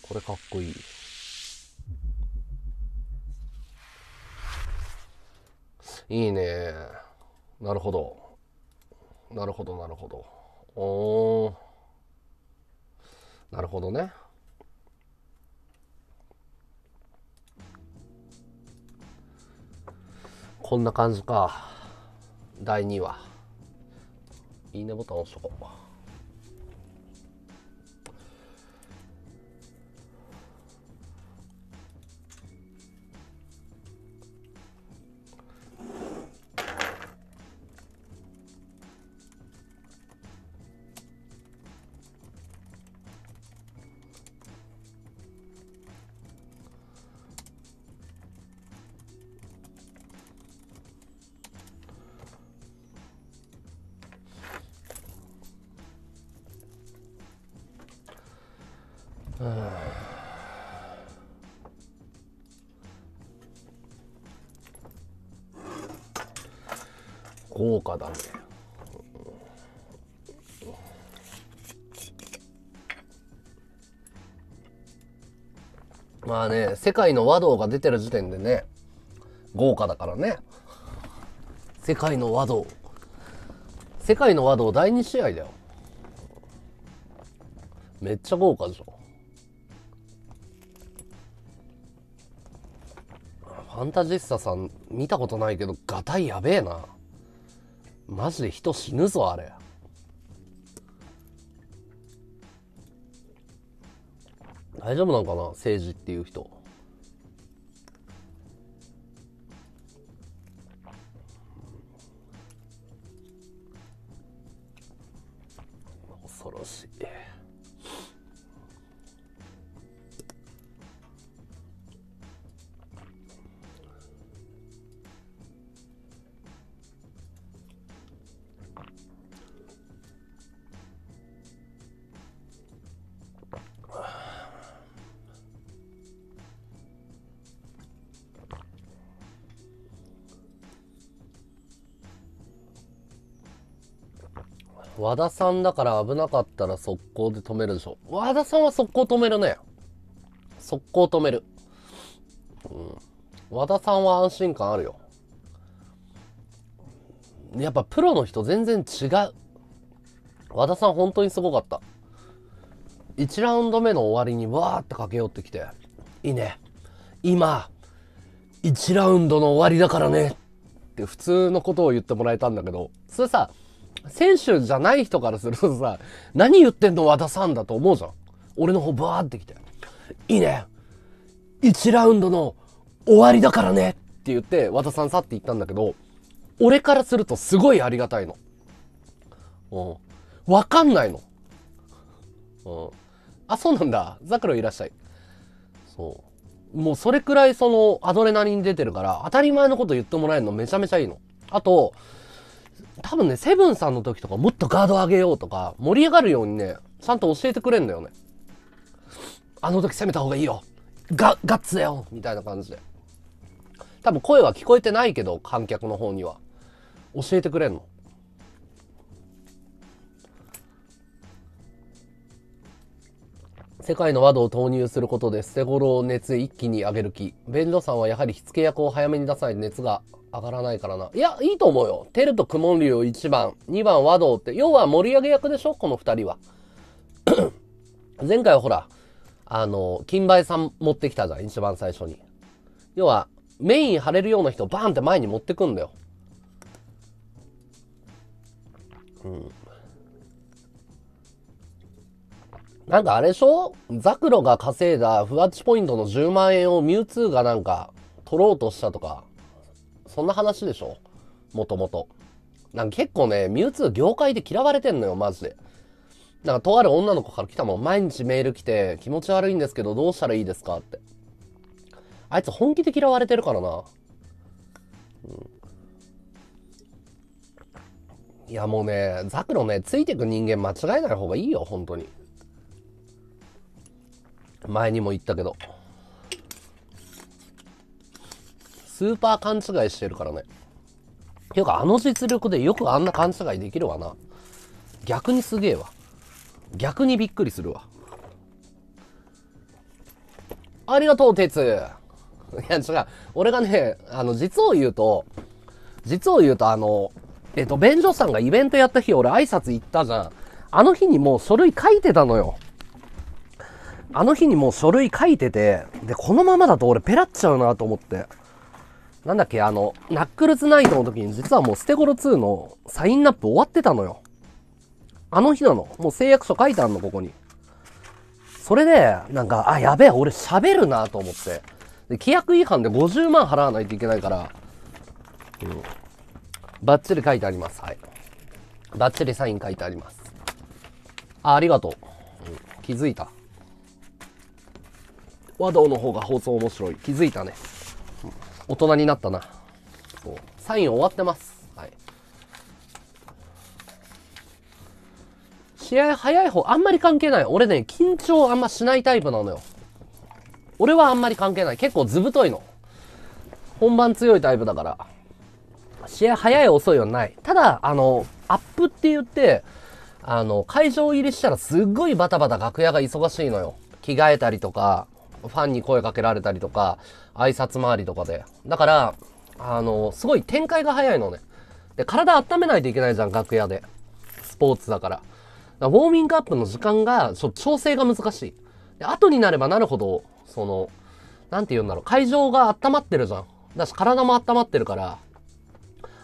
[SPEAKER 1] これかっこいい。いいね。なるほど。なるほど、なるほど。おー。なるほどね。こんな感じか。第2話。いいねボタン押しとこう。豪華だねまあね世界の和道が出てる時点でね豪華だからね世界の和道世界の和道第2試合だよめっちゃ豪華でしょファンタジスタさん見たことないけどガタイやべえなマジで人死ぬぞあれ大丈夫なんかな政治っていう人和田さんだから危なかったら速攻で止めるでしょ。和田さんは速攻止めるね。速攻止める。うん。和田さんは安心感あるよ。やっぱプロの人全然違う。和田さん本当にすごかった。1ラウンド目の終わりにわーって駆け寄ってきて、いいね。今、1ラウンドの終わりだからね。って普通のことを言ってもらえたんだけど、それさ、選手じゃない人からするとさ、何言ってんの和田さんだと思うじゃん。俺の方バーってきて。いいね。1ラウンドの終わりだからねって言って和田さん去って言ったんだけど、俺からするとすごいありがたいの。うん。わかんないの。うん。あ、そうなんだ。ザクロいらっしゃい。そう。もうそれくらいそのアドレナリン出てるから、当たり前のこと言ってもらえるのめちゃめちゃいいの。あと、多分ね、セブンさんの時とかもっとガード上げようとか、盛り上がるようにね、ちゃんと教えてくれんだよね。あの時攻めた方がいいよ。ガガッツだよみたいな感じで。多分声は聞こえてないけど、観客の方には。教えてくれんの。世界の w a を投入することで捨て頃を熱一気に上げる気。ベンドさんはやはり火付け役を早めに出さないと熱が上がらないからな。いや、いいと思うよ。テルとクモンリュウ1番、2番和 a って、要は盛り上げ役でしょこの2人は。前回ほら、あの、金梅さん持ってきたじゃん、一番最初に。要は、メイン張れるような人をバーンって前に持ってくんだよ。うん。なんかあれでしょザクロが稼いだフワッチポイントの10万円をミュウツーがなんか取ろうとしたとか、そんな話でしょもともと。なんか結構ね、ミュウツー業界で嫌われてんのよ、マジで。なんかとある女の子から来たもん。毎日メール来て、気持ち悪いんですけどどうしたらいいですかって。あいつ本気で嫌われてるからな。うん、いやもうね、ザクロね、ついてく人間間違えない方がいいよ、本当に。前にも言ったけどスーパー勘違いしてるからねていうかあの実力でよくあんな勘違いできるわな逆にすげえわ逆にびっくりするわありがとう鉄いや違う俺がねあの実を言うと実を言うとあのえっと、便所さんがイベントやった日、俺挨拶行ったじゃん。あの日にもう書類書いてたのよ。あの日にもう書類書いてて、で、このままだと俺ペラっちゃうなと思って。なんだっけ、あの、ナックルズナイトの時に実はもうステゴロ2のサインナップ終わってたのよ。あの日なの。もう誓約書書いてあんの、ここに。それで、なんか、あ、やべえ、俺喋るなと思って。で、規約違反で50万払わないといけないから、うん。バッチリ書いてあります。はい。バッチリサイン書いてあります。あ、ありがとう。うん、気づいた。和道の方が放送面白い。気づいたね。大人になったな。そう。サイン終わってます。はい。試合早い方、あんまり関係ない。俺ね、緊張あんましないタイプなのよ。俺はあんまり関係ない。結構図太いの。本番強いタイプだから。試合早い遅いはない。ただ、あの、アップって言って、あの、会場入りしたらすっごいバタバタ楽屋が忙しいのよ。着替えたりとか、ファンに声かけられたりとか、挨拶回りとかで。だから、あの、すごい展開が早いのね。で、体温めないといけないじゃん、楽屋で。スポーツだから。からウォーミングアップの時間が、調整が難しい。で、後になればなるほど、その、なんて言うんだろう、会場が温まってるじゃん。だし、体も温まってるから。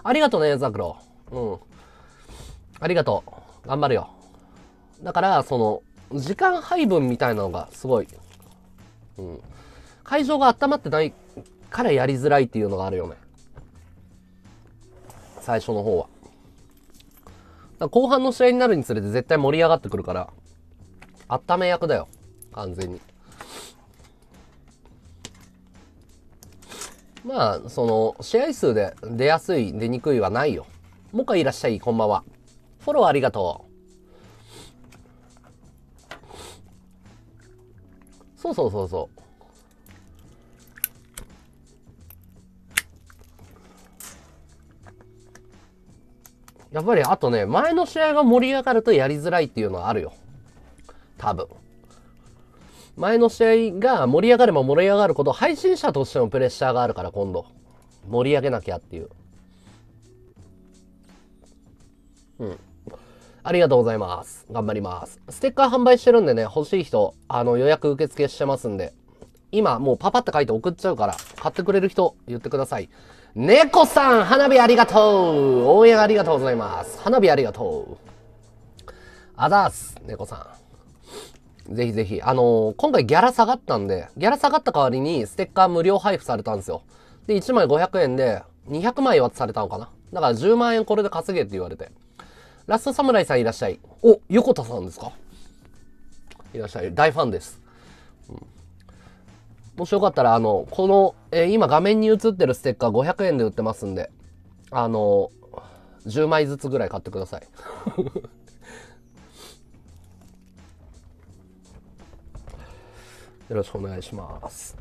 [SPEAKER 1] ありがとね、ザクロ。うん。ありがとう。頑張るよ。だから、その、時間配分みたいなのがすごいうん。会場が温まってないからやりづらいっていうのがあるよね。最初の方は。後半の試合になるにつれて絶対盛り上がってくるから、温め役だよ。完全に。まあ、その、試合数で出やすい、出にくいはないよ。もう一回いらっしゃい、こんばんは。フォローありがとう。そうそうそうそう。やっぱりあとね、前の試合が盛り上がるとやりづらいっていうのはあるよ。多分。前の試合が盛り上がれば盛り上がるほど、配信者としてのプレッシャーがあるから、今度。盛り上げなきゃっていう。うん。ありがとうございます。頑張ります。ステッカー販売してるんでね、欲しい人、あの予約受付してますんで、今もうパパって書いて送っちゃうから、買ってくれる人言ってください。猫さん花火ありがとう応援ありがとうございます。花火ありがとう。あざーす、猫さん。ぜひぜひ。あのー、今回ギャラ下がったんで、ギャラ下がった代わりにステッカー無料配布されたんですよ。で、1枚500円で、200枚渡されたのかなだから10万円これで稼げって言われて。ラストサムライさんいらっしゃい。お、横田さんですかいらっしゃい。大ファンです。うん、もしよかったら、あの、この、えー、今画面に映ってるステッカー500円で売ってますんで、あの、10枚ずつぐらい買ってください。よろしくお願いします。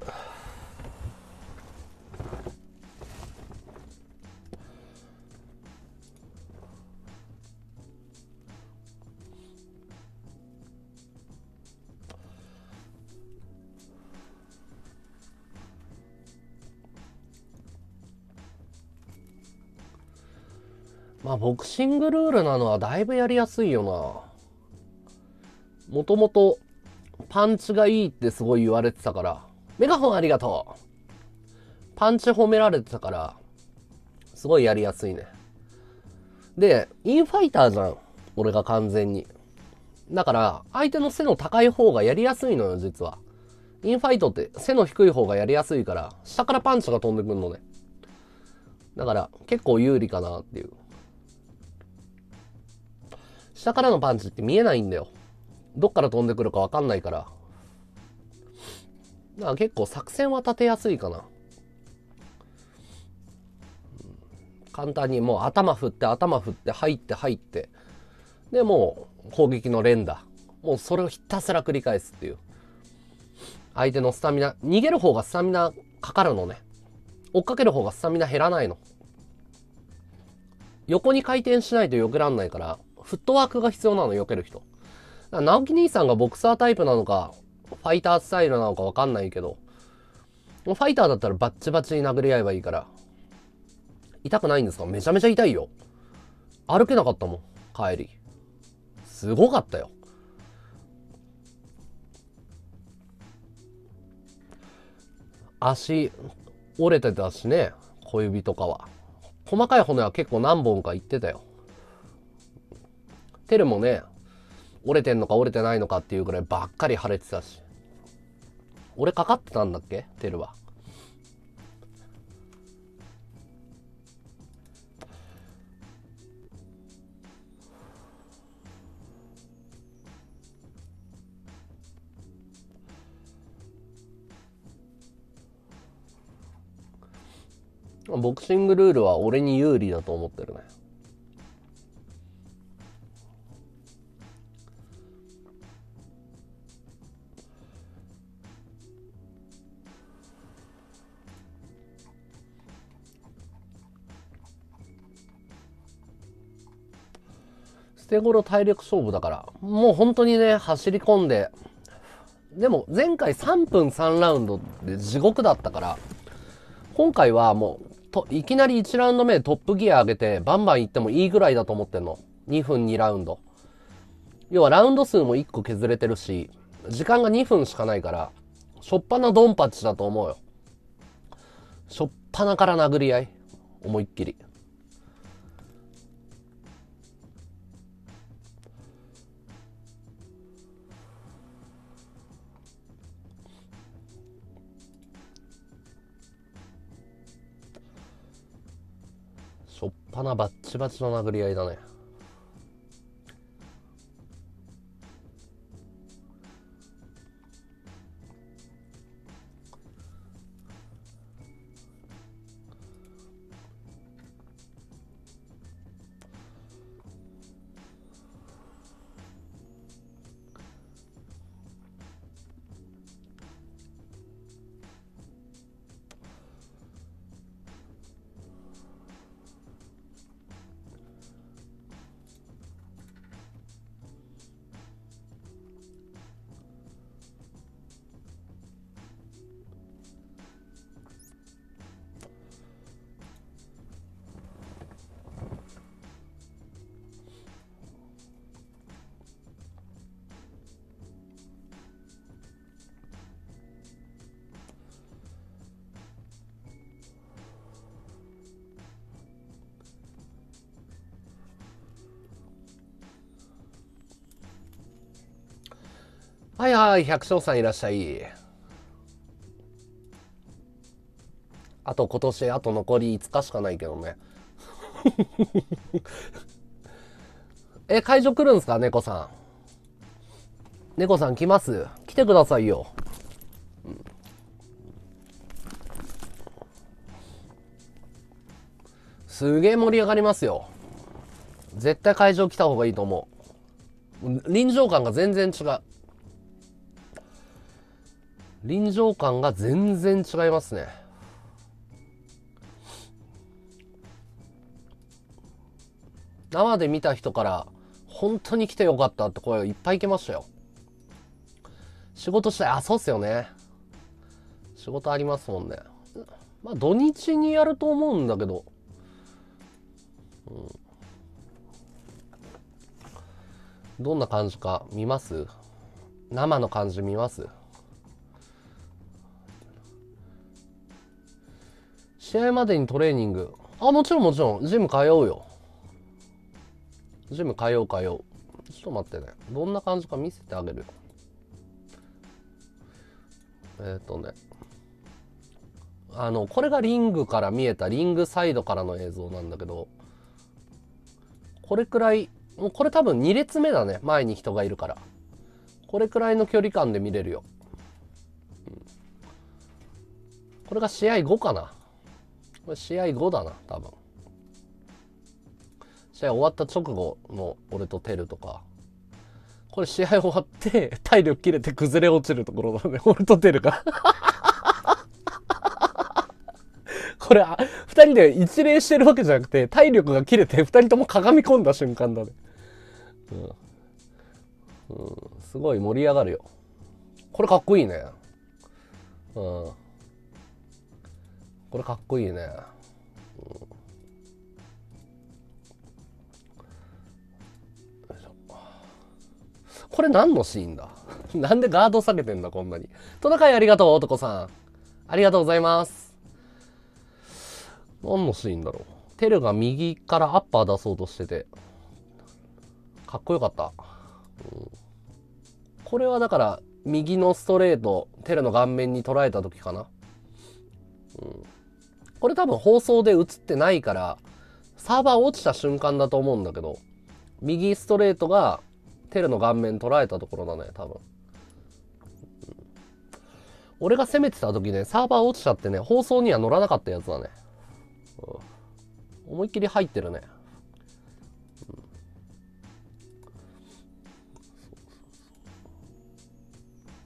[SPEAKER 1] まあボクシングルールなのはだいぶやりやすいよな。もともとパンチがいいってすごい言われてたから、メガホンありがとうパンチ褒められてたから、すごいやりやすいね。で、インファイターじゃん。俺が完全に。だから、相手の背の高い方がやりやすいのよ、実は。インファイトって背の低い方がやりやすいから、下からパンチが飛んでくるのね。だから、結構有利かなっていう。下からのパンチって見えないんだよ。どっから飛んでくるかわかんないから。だから結構作戦は立てやすいかな。簡単にもう頭振って頭振って入って入って。で、もう攻撃の連打。もうそれをひたすら繰り返すっていう。相手のスタミナ、逃げる方がスタミナかかるのね。追っかける方がスタミナ減らないの。横に回転しないとよけらんないから。フットワークが必要なの、避ける人。直樹兄さんがボクサータイプなのか、ファイタースタイルなのかわかんないけど、ファイターだったらバッチバチに殴り合えばいいから。痛くないんですかめちゃめちゃ痛いよ。歩けなかったもん、帰り。すごかったよ。足折れてたしね、小指とかは。細かい骨は結構何本かいってたよ。テルもね、折れてんのか折れてないのかっていうぐらいばっかり腫れてたし。俺かかってたんだっけテルは。ボクシングルールは俺に有利だと思ってるね。手頃体力勝負だから、もう本当にね、走り込んで、でも前回3分3ラウンドで地獄だったから、今回はもう、と、いきなり1ラウンド目でトップギア上げて、バンバン行ってもいいぐらいだと思ってんの。2分2ラウンド。要はラウンド数も1個削れてるし、時間が2分しかないから、しょっぱなドンパチだと思うよ。しょっぱなから殴り合い。思いっきり。パナバッチバチの殴り合いだね。はいはい、百姓さんいらっしゃい。あと今年あと残り5日しかないけどね。え、会場来るんですか猫さん。猫さん来ます来てくださいよ。すげえ盛り上がりますよ。絶対会場来た方がいいと思う。臨場感が全然違う。臨場感が全然違いますね生で見た人から本当に来てよかったって声いっぱい来ましたよ仕事したいあそうっすよね仕事ありますもんねまあ土日にやると思うんだけど、うん、どんな感じか見ます生の感じ見ます試合までにトレーニング。あ、もちろんもちろん。ジム通うよ。ジム通う通う。ちょっと待ってね。どんな感じか見せてあげるよ。えっ、ー、とね。あの、これがリングから見えた、リングサイドからの映像なんだけど、これくらい、もうこれ多分2列目だね。前に人がいるから。これくらいの距離感で見れるよ。これが試合後かな。これ試合後だな多分試合終わった直後の俺とテルとかこれ試合終わって 体力切れて崩れ落ちるところだね。俺とテルが これ2人で一礼してるわけじゃなくて体力が切れて2人ともかがみ込んだ瞬間だねうん、うん、すごい盛り上がるよこれかっこいいねうんこれかっこいいね、うんこれ何のシーンだ なんでガード下げてんだ、こんなに。トナカイありがとう、男さん。ありがとうございます。何のシーンだろう。テルが右からアッパー出そうとしてて。かっこよかった。うん、これはだから、右のストレート、テルの顔面に捉えた時かな。うんこれ多分放送で映ってないから、サーバー落ちた瞬間だと思うんだけど、右ストレートがテルの顔面捉えたところだね、多分。俺が攻めてた時ね、サーバー落ちちゃってね、放送には乗らなかったやつだね。うん、思いっきり入ってるね。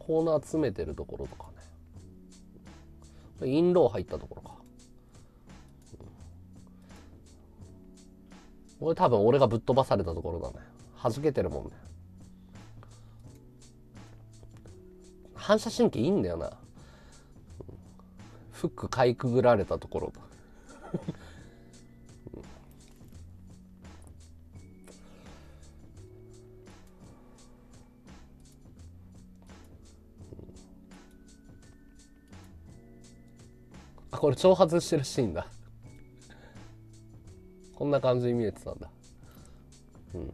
[SPEAKER 1] コーナー詰めてるところとかね。インロー入ったところか。俺多分俺がぶっ飛ばされたところだね。はじけてるもんね。反射神経いいんだよな。フックかいくぐられたところ。あ、これ挑発してるシーンだ。こんな感じに見えてたんだうん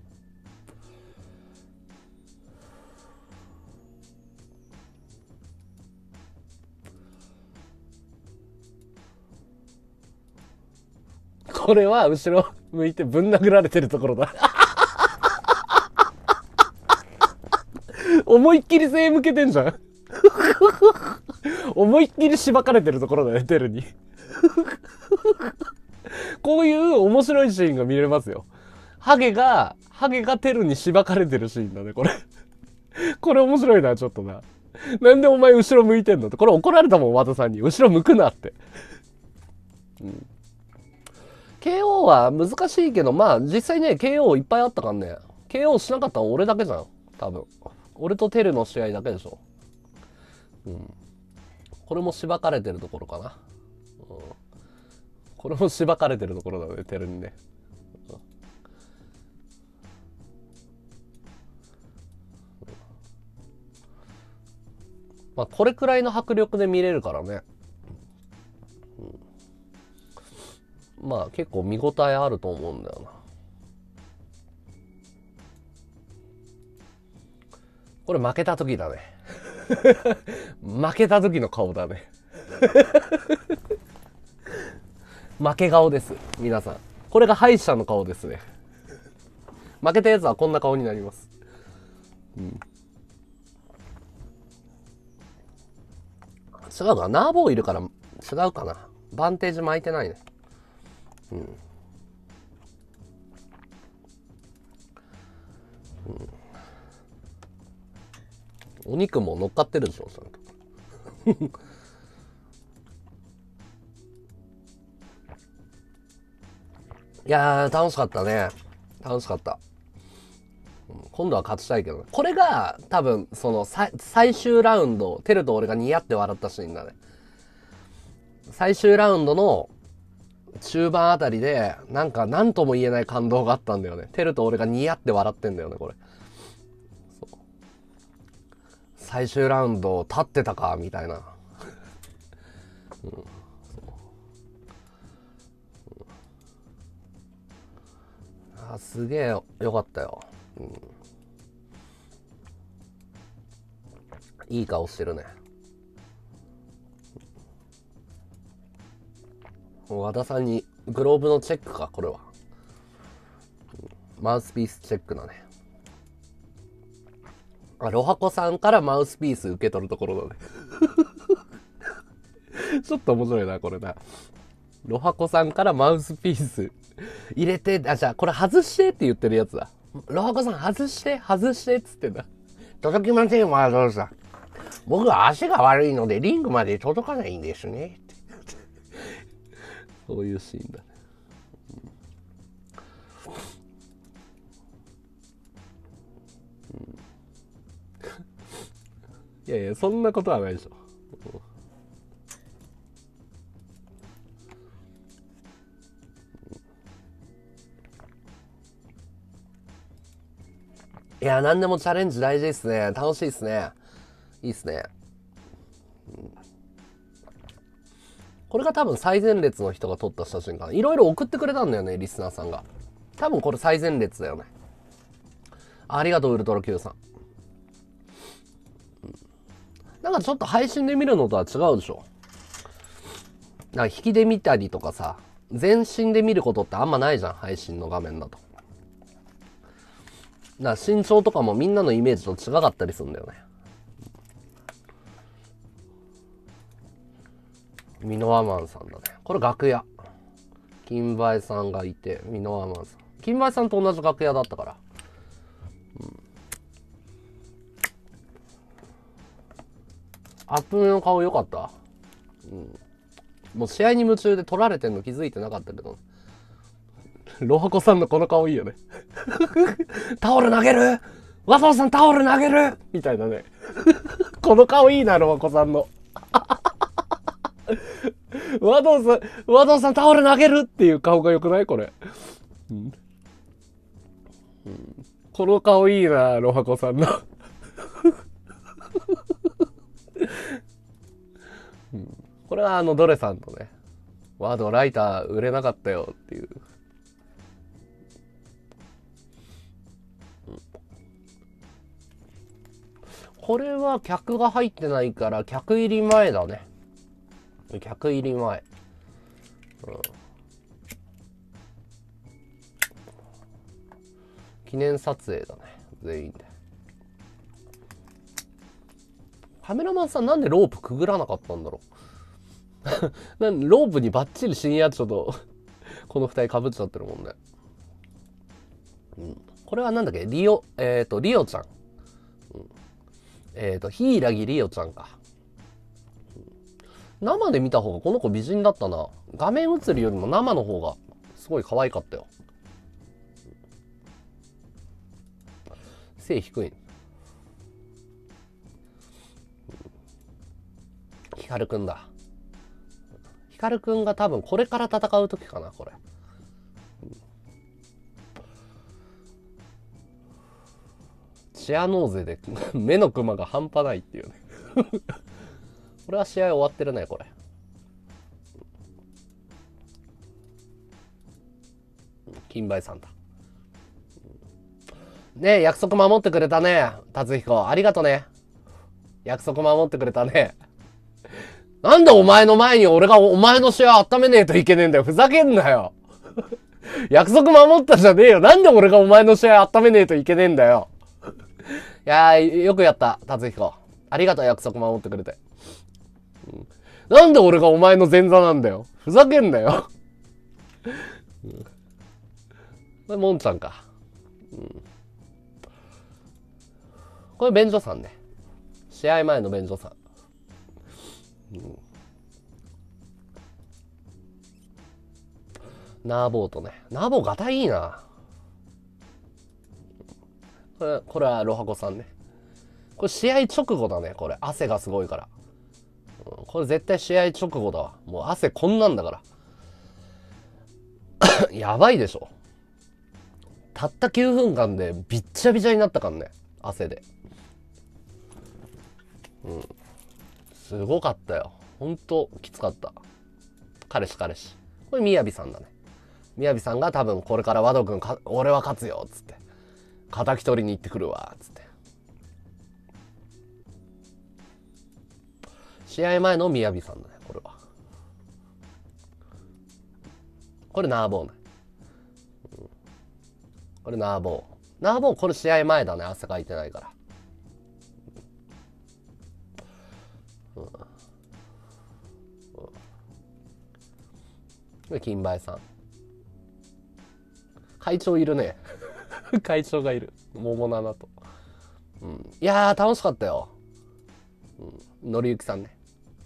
[SPEAKER 1] これは後ろ向いてぶん殴られてるところだ 思いっきり背向けてんじゃん 思いっきりしばかれてるところだね、テルにこういう面白いシーンが見れますよ。ハゲが、ハゲがテルにしばかれてるシーンだね、これ これ面白いな、ちょっとな。なんでお前後ろ向いてんのって。これ怒られたもん、和田さんに。後ろ向くなってうん。KO は難しいけど、まあ実際ね、KO いっぱいあったかんね。KO しなかったの俺だけじゃん。多分。俺とテルの試合だけでしょ。うん。これもしばかれてるところかな。これもしばかれてるところだねてるにねまあこれくらいの迫力で見れるからね、まあ結構見応えあると思うんだよなこれ負けた時だね 負けた時の顔だね負け顔です皆さんこれが敗者の顔ですね負けたやつはこんな顔になります、うん、違うかなナーボーいるから違うかなバンテージ巻いてないねうん、うん、お肉も乗っかってるでしょちゃんといやー、楽しかったね。楽しかった。今度は勝ちたいけどね。これが、多分、その、最終ラウンド、テルと俺がニヤって笑ったシーンだね。最終ラウンドの中盤あたりで、なんか何とも言えない感動があったんだよね。テルと俺がニヤって笑ってんだよね、これ。最終ラウンド立ってたかみたいな。うんすげえよかったよ、うん、いい顔してるね和田さんにグローブのチェックかこれはマウスピースチェックだねあロハコさんからマウスピース受け取るところだね ちょっと面白いなこれなロハコさんからマウスピース入れて、あ、じゃあ、これ外してって言ってるやつだ。ロハコさん外して、外してっつってた。届きませんわ、どうさん。僕は足が悪いので、リングまで届かないんですね。そういうシーンだね。いやいや、そんなことはないでしょ。や、何でもチャレンジ大事ですね。楽しいですね。いいですね。これが多分最前列の人が撮った写真かな。いろいろ送ってくれたんだよね、リスナーさんが。多分これ最前列だよね。ありがとう、ウルトラ Q さん。なんかちょっと配信で見るのとは違うでしょ。なんか引きで見たりとかさ、全身で見ることってあんまないじゃん、配信の画面だと。だから身長とかもみんなのイメージと違かったりするんだよね。ミノアマンさんだね。これ楽屋。金梅さんがいて、ミノアマンさん。金梅さんと同じ楽屋だったから。うん。アップの顔良かったうん。もう試合に夢中で取られてんの気づいてなかったけど。ロハコさんのこの顔いいよね。タオル投げるワソさんタオル投げるみたいなね。この顔いいな、ロハコさんの。ワドさん、ワドさんタオル投げるっていう顔がよくないこれ、うん、うん。この顔いいな、ロハコさんの。うん、これはあの、ドレさんとね、ワードライター売れなかったよっていうこれは客が入ってないから、客入り前だね。客入り前。うん。記念撮影だね。全員で。カメラマンさんなんでロープくぐらなかったんだろう なんロープにバッチリ深夜ちょっとこの二人かぶっちゃってるもんね。うん。これはなんだっけリオ、えっ、ー、と、リオちゃん。えっ、ー、と、柊理央ちゃんか。生で見た方がこの子美人だったな。画面映るよりも生の方がすごい可愛かったよ。背低い。ヒカルくんだ。ヒカルくんが多分これから戦う時かな、これ。チアノーゼで 目のクマが半端ないっていうね これは試合終わってるねこれ金梅さんだね約束守ってくれたね達彦ありがとね約束守ってくれたねなんでお前の前に俺がお前の試合温めねえといけねえんだよふざけんなよ 約束守ったじゃねえよなんで俺がお前の試合温めねえといけねえんだよ
[SPEAKER 2] いや
[SPEAKER 1] ー、よくやった、達彦。ありがとう、約束守ってくれて。うん、なんで俺がお前の前座なんだよ。ふざけんなよ。これ、もんちゃんか。うん、これ、便所さんね。試合前の便所さん。うんナーボーとね。ナーボーがたいいな。これ、これはロハコさんね。これ試合直後だね、これ。汗がすごいから。うん、これ絶対試合直後だわ。もう汗こんなんだから。やばいでしょ。たった9分間でびっちゃびちゃになったからね。汗で。うん。すごかったよ。ほんと、きつかった。彼氏彼氏。これ、みやびさんだね。みやびさんが多分これから和道くん、俺は勝つよ、つって。敵取りに行ってくるわ」つって試合前のみやびさんだねこれはこれナーボーね、うこれナーボーナーボーこれ試合前だね汗かいてないからうん、うん、金梅さん会長いるね 会長がいる。桃の穴と。うん、いやー、楽しかったよ。うん。のりゆきさんね。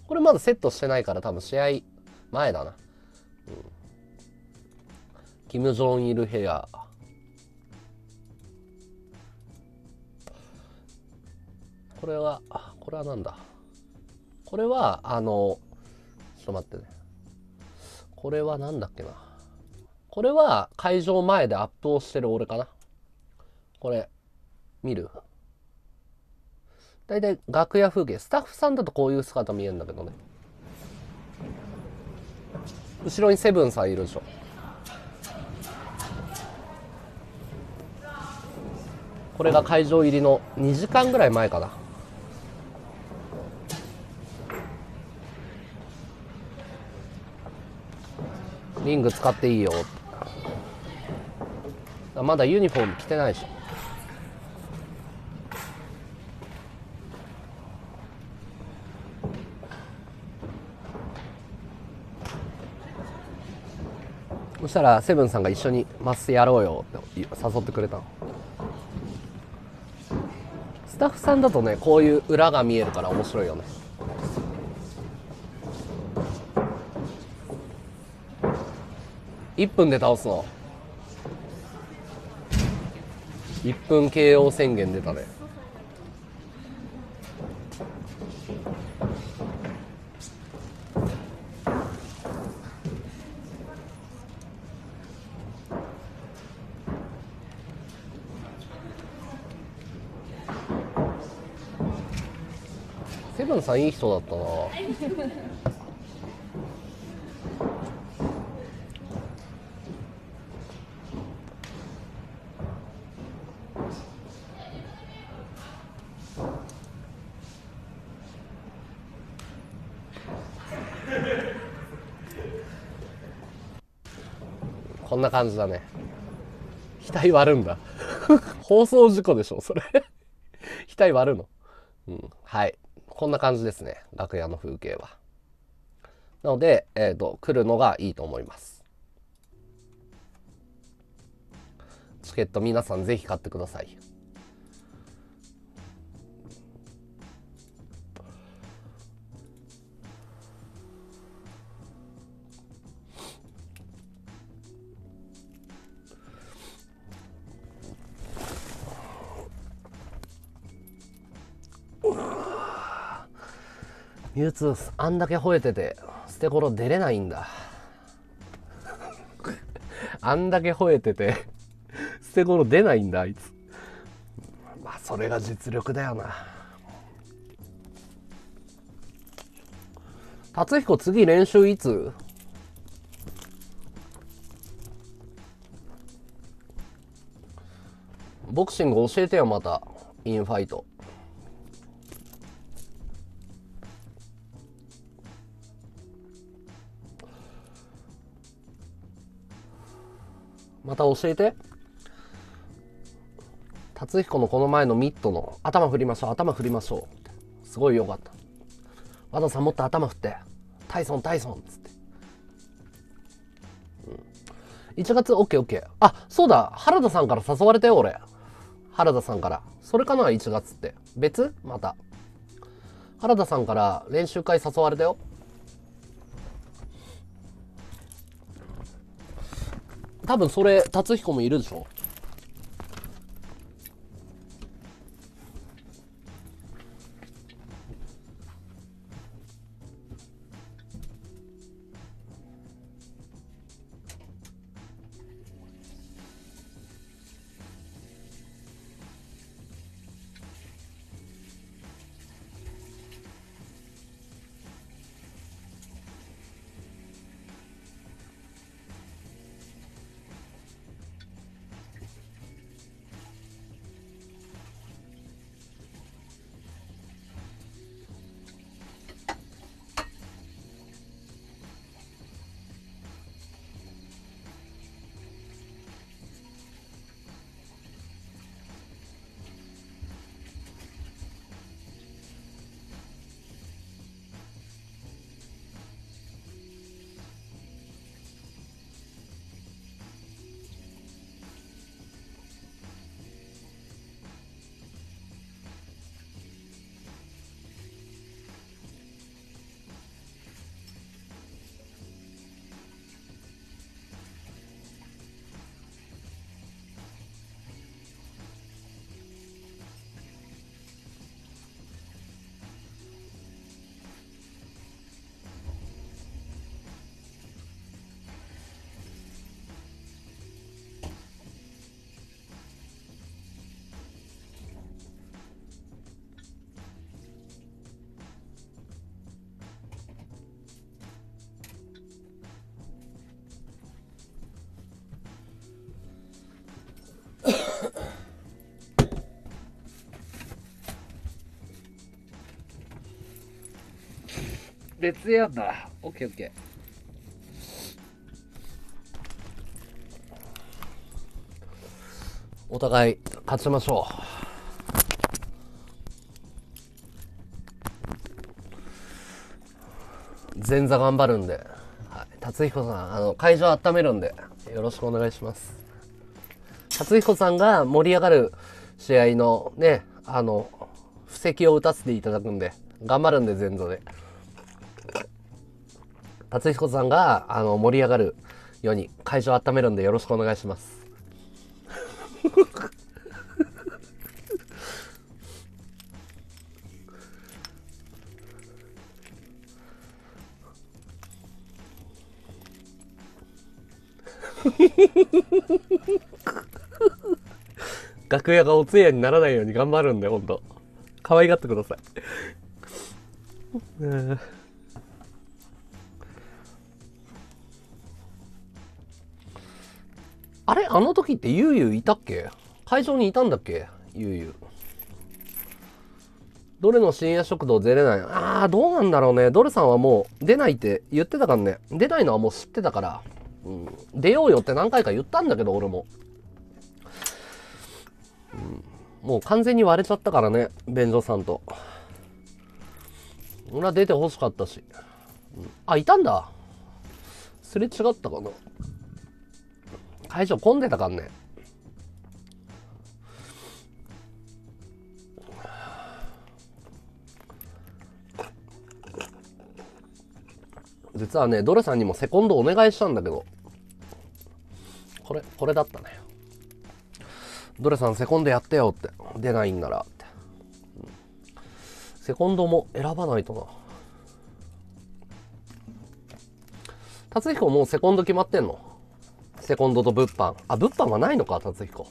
[SPEAKER 1] これまだセットしてないから多分試合前だな。うん。キム・ジョン・イルヘア。これは、これはなんだこれは、あの、ちょっと待ってね。これはなんだっけな。これは会場前でアップをしてる俺かな。これ、見る大体楽屋風景。スタッフさんだとこういう姿見えるんだけどね。後ろにセブンさんいるでしょ。これが会場入りの2時間ぐらい前かな。リング使っていいよ。まだユニフォーム着てないでしょ。そしたらセブンさんが一緒にマスやろうよって誘ってくれたのスタッフさんだとねこういう裏が見えるから面白いよね1分で倒すの1分 KO 宣言出たねンさんいい人だった
[SPEAKER 2] な
[SPEAKER 1] こんな感じだね額割るんだ 放送事故でしょそれ額 割るのうんはいこんな感じですね。楽屋の風景は。なので、えっ、ー、と、来るのがいいと思います。チケット皆さんぜひ買ってください。ツーあんだけ吠えてて捨て頃出れないんだあんだけ吠えてて捨て頃出ないんだあいつまあそれが実力だよな達彦次練習いつボクシング教えてよまたインファイトまた教えて。達彦のこの前のミットの頭振りましょう、頭振りましょう。すごい良かった。和田さんもっと頭振って。タイソン、タイソンっつって。うん、1月、オッケーオッケー。あ、そうだ、原田さんから誘われたよ、俺。原田さんから。それかな、1月って。別また。原田さんから練習会誘われたよ。多分それ、達彦もいるでしょ撮影やんだ。オッケーオッケー。お互い勝ちましょう前座頑張るんで、はい、辰彦さんあの会場温めるんでよろしくお願いします辰彦さんが盛り上がる試合のねあの布石を打たせていただくんで頑張るんで前座で達彦さんが、あの、盛り上がるように会場温めるんでよろしくお願いします。楽屋がお通夜にならないように頑張るんで、本当可愛がってください。あれあの時ってゆうゆういたっけ会場にいたんだっけゆうゆう。どれの深夜食堂出れないああ、どうなんだろうね。ドルさんはもう出ないって言ってたからね。出ないのはもう知ってたから。うん、出ようよって何回か言ったんだけど、俺も。うん、もう完全に割れちゃったからね、便所さんと。俺は出てほしかったし、うん。あ、いたんだ。すれ違ったかな。会場混んでたかんねん。実はね、ドレさんにもセコンドお願いしたんだけど、これ、これだったね。ドレさんセコンドやってよって、出ないんならって。セコンドも選ばないとな。達彦もうセコンド決まってんのセコンドと物販。あ、物販はないのか、達彦。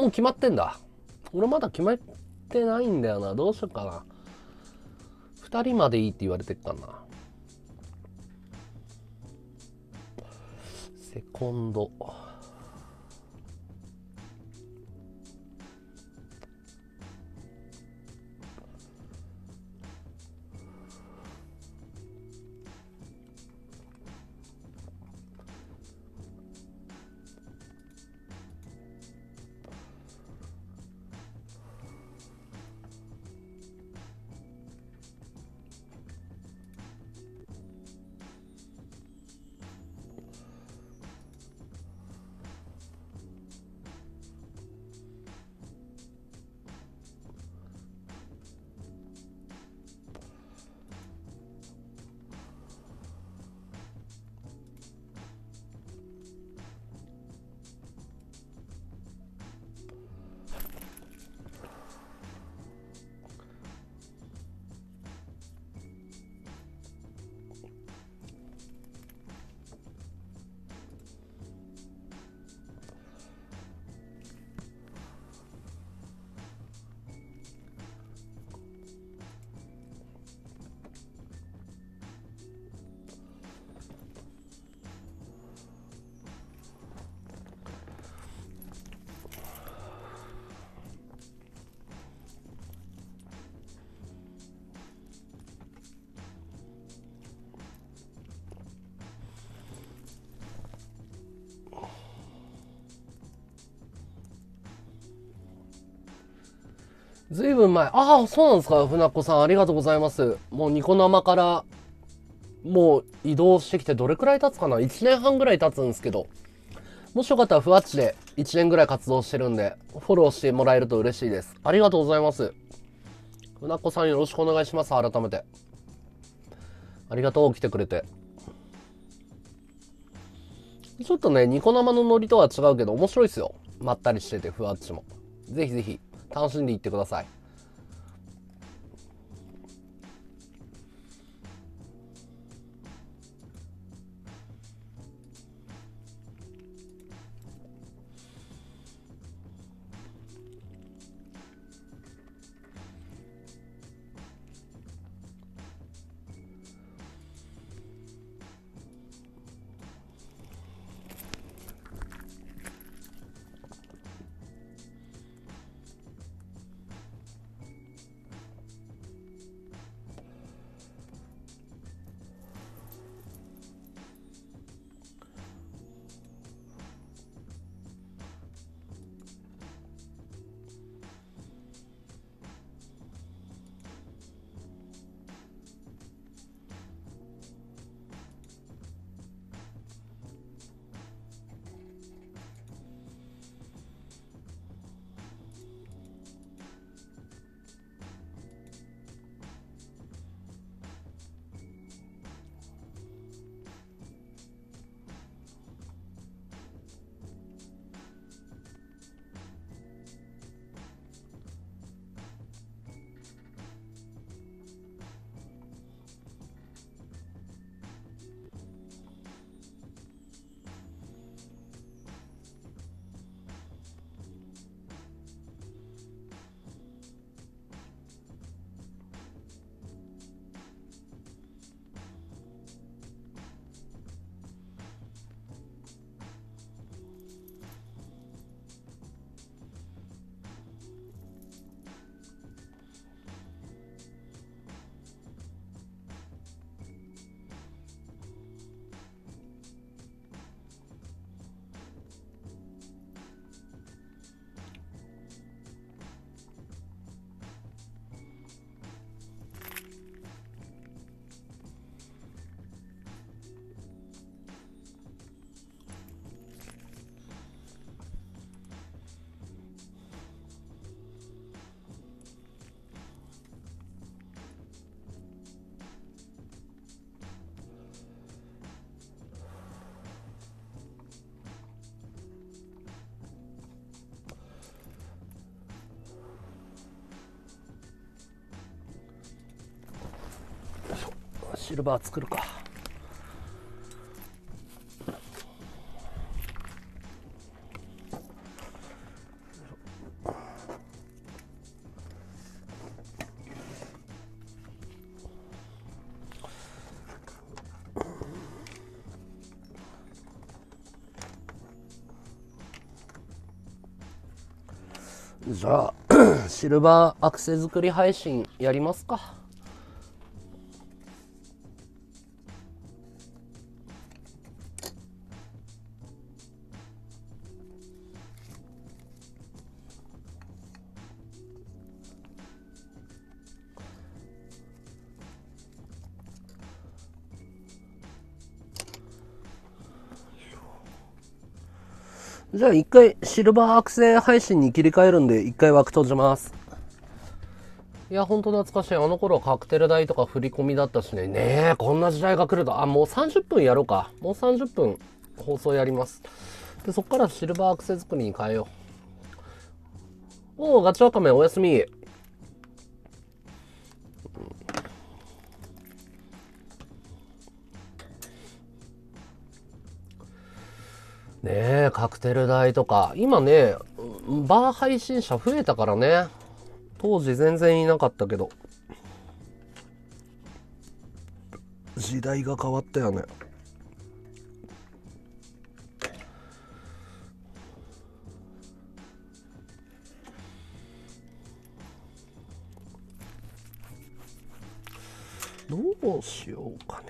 [SPEAKER 1] もう決まってんだ。俺まだ決まってないんだよな。どうしようかな。2人までいいって言われてっかな。セコンド。ああ、そうなんですか。船子さん、ありがとうございます。もうニコ生から、もう移動してきてどれくらい経つかな ?1 年半ぐらい経つんですけど。もしよかったら、ふわっちで1年ぐらい活動してるんで、フォローしてもらえると嬉しいです。ありがとうございます。船子さん、よろしくお願いします。改めて。ありがとう、来てくれて。ちょっとね、ニコ生のノリとは違うけど、面白いですよ。まったりしてて、ふわっちも。ぜひぜひ、楽しんでいってください。ルバー作るかじゃあ シルバーアクセ作り配信やりますか。じゃあ一回シルバーアク配信に切り替えるんで一回枠閉じます。いや、ほんと懐かしい。あの頃カクテル代とか振り込みだったしね。ねえ、こんな時代が来ると。あ、もう30分やろうか。もう30分放送やります。で、そっからシルバーアクセ作りに変えよう。おお、ガチワカメおやすみ。ねえ、カクテル代とか。今ね、バー配信者増えたからね。当時全然いなかったけど。時代が変わったよね。どうしようかね。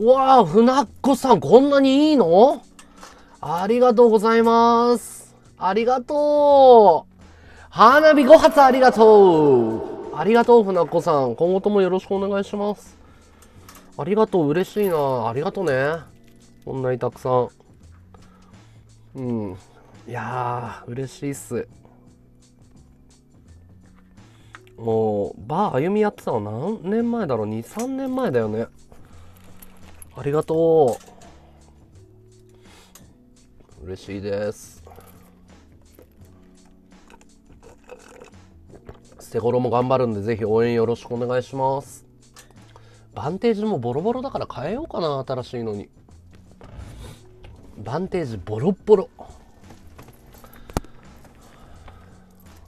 [SPEAKER 1] わあ、船っ子さん、こんなにいいのありがとうございます。ありがとう。花火5発ありがとう。ありがとう、船っ子さん。今後ともよろしくお願いします。ありがとう、嬉しいな。ありがとうね。こんなにたくさん。うん。いやー、嬉しいっす。もう、バー歩みやってたの何年前だろう ?2、3年前だよね。ありがとう嬉しいです捨て頃も頑張るんでぜひ応援よろしくお願いしますバンテージもボロボロだから変えようかな新しいのにバンテージボロボロ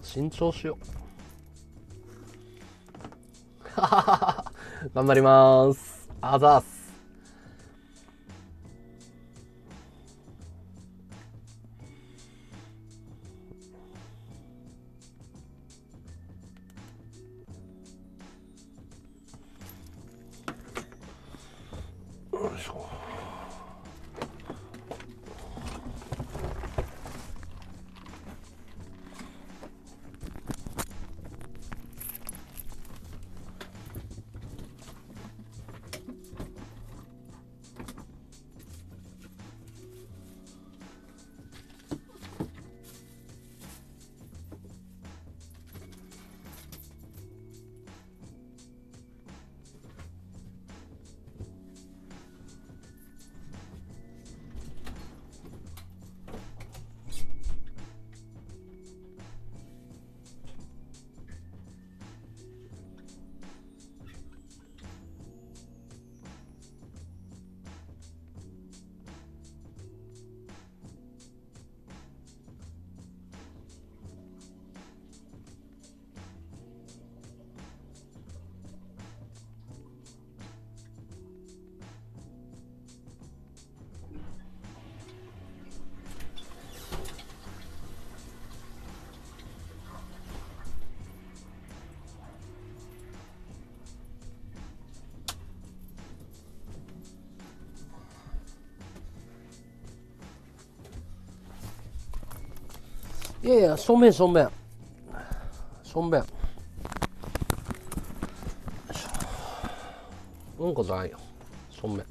[SPEAKER 1] 慎重しよう 頑張りますあざすいやいや、正面、正面。正面。うんこじゃないよ。正面。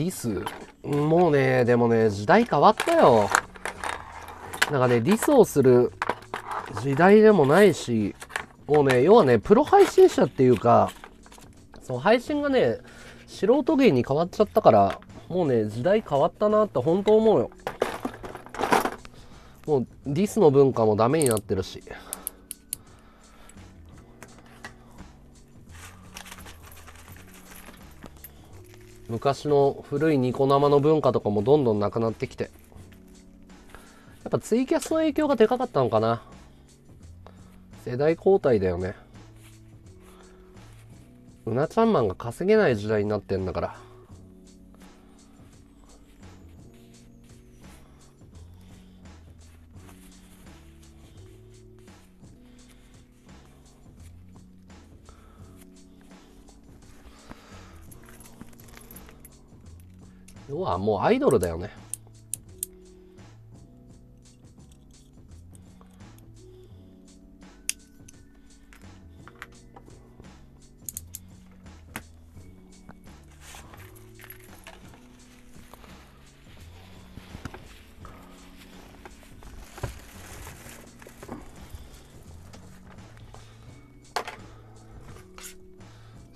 [SPEAKER 1] ディス。もうね、でもね、時代変わったよ。なんかね、ディスをする時代でもないし、もうね、要はね、プロ配信者っていうか、その配信がね、素人芸に変わっちゃったから、もうね、時代変わったなって本当思うよ。もう、ディスの文化もダメになってるし。昔の古いニコ生の文化とかもどんどんなくなってきて。やっぱツイキャスの影響がでかかったのかな。世代交代だよね。うなちゃんマンが稼げない時代になってんだから。あもうアイドルだよね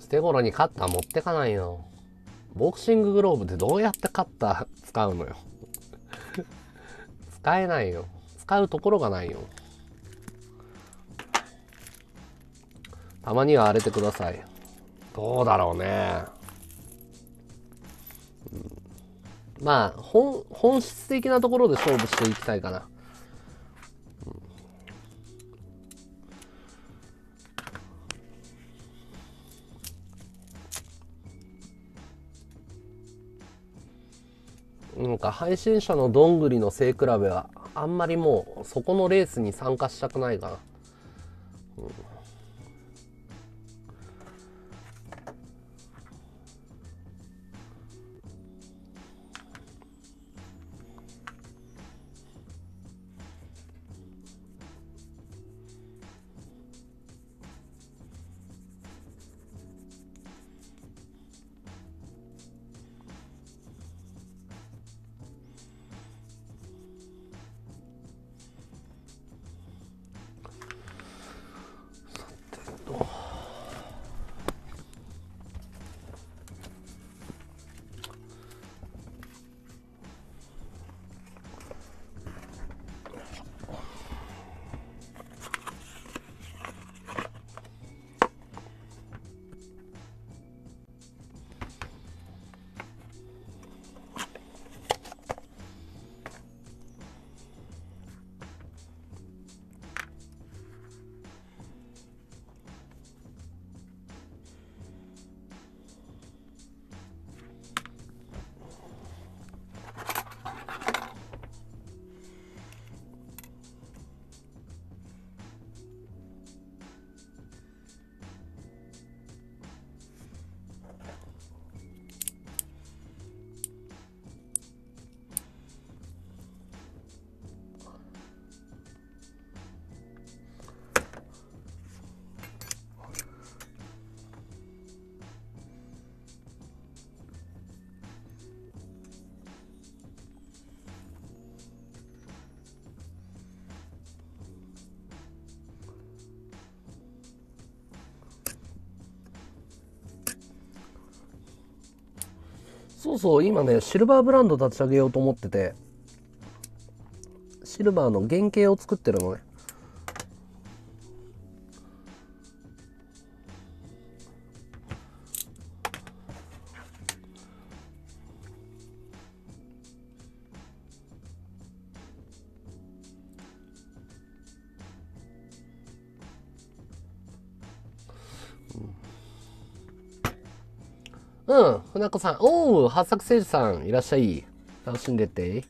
[SPEAKER 1] 手頃にカッター持ってかないよ。ボクシンググローブってどうやってカッター使うのよ 使えないよ。使うところがないよ。たまには荒れてください。どうだろうね。まあ、本、本質的なところで勝負していきたいかな。配信者のどんぐりの背比べはあんまりもうそこのレースに参加したくないかな、うんそうそう今ねシルバーブランド立ち上げようと思っててシルバーの原型を作ってるのねこさん、おう、八作聖司さん、いらっしゃい。楽しんでって。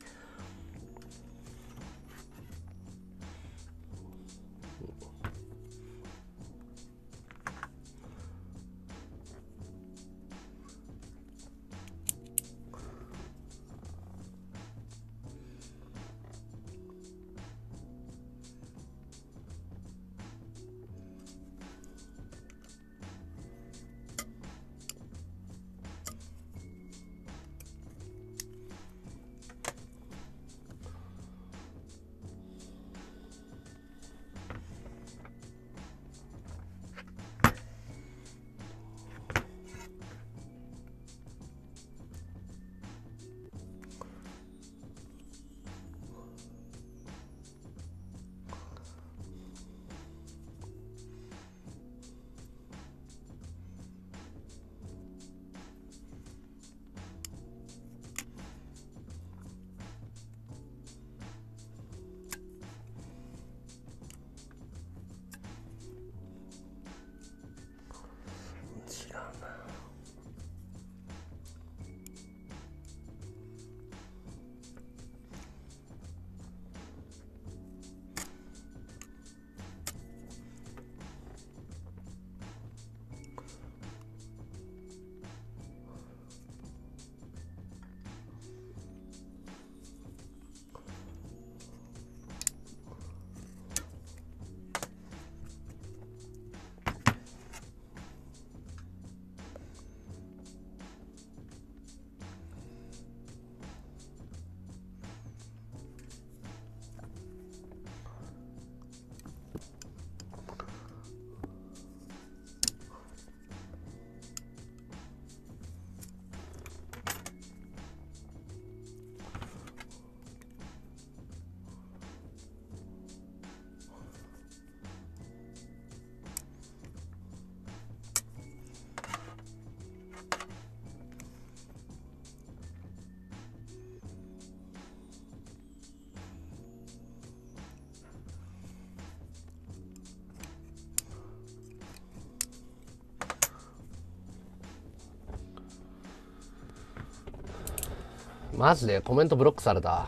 [SPEAKER 1] マジでコメントブロックされた。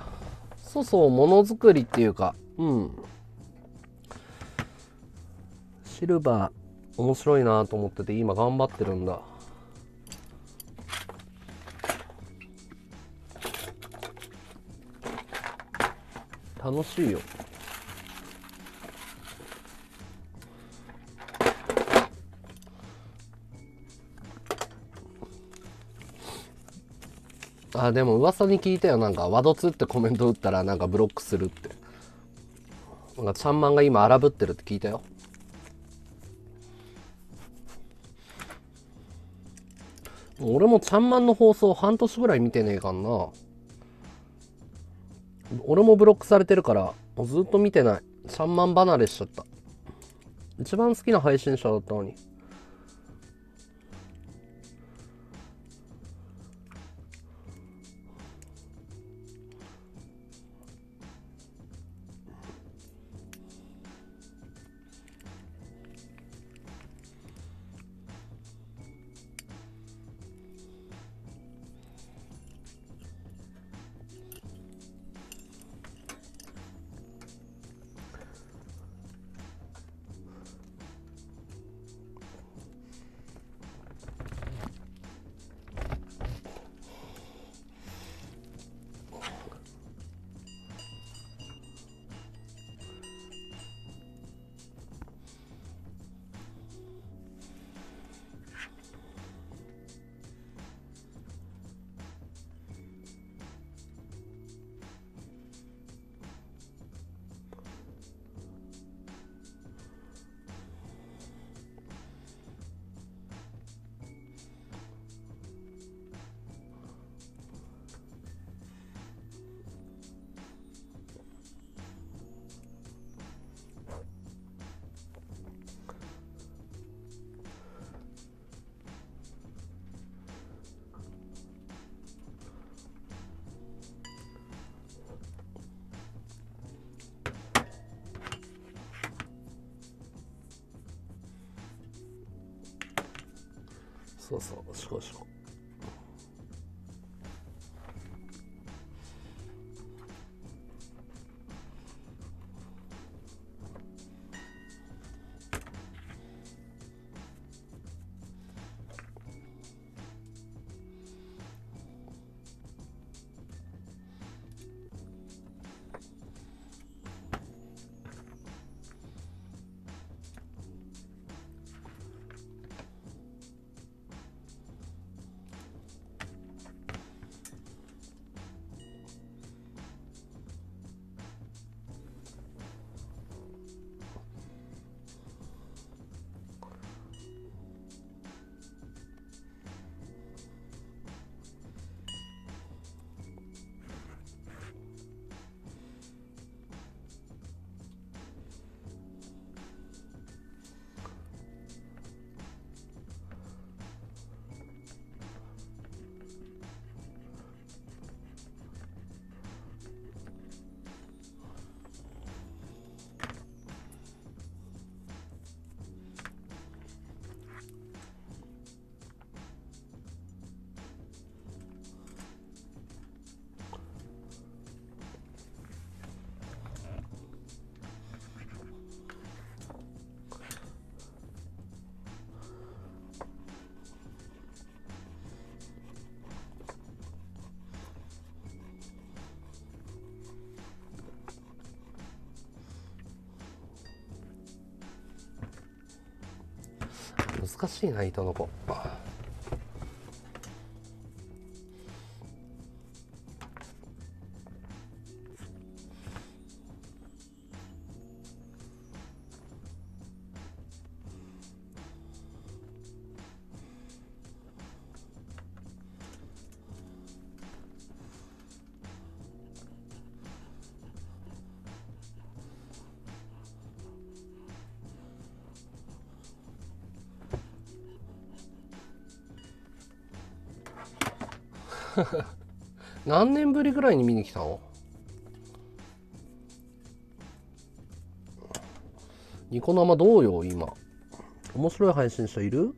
[SPEAKER 1] そうそう、ものづくりっていうか、うん。シルバー、面白いなと思ってて、今頑張ってるんだ。楽しいよ。あでも噂に聞いたよなんか「ワドツ」ってコメント打ったらなんかブロックするってなんかまんが今荒ぶってるって聞いたよ俺もちゃんまんの放送半年ぐらい見てねえかんな俺もブロックされてるからもうずっと見てないちゃんまん離れしちゃった一番好きな配信者だったのに難しいな糸の子。何年ぶりぐらいに見に来たのニコ生どうよ、今。面白い配信者いる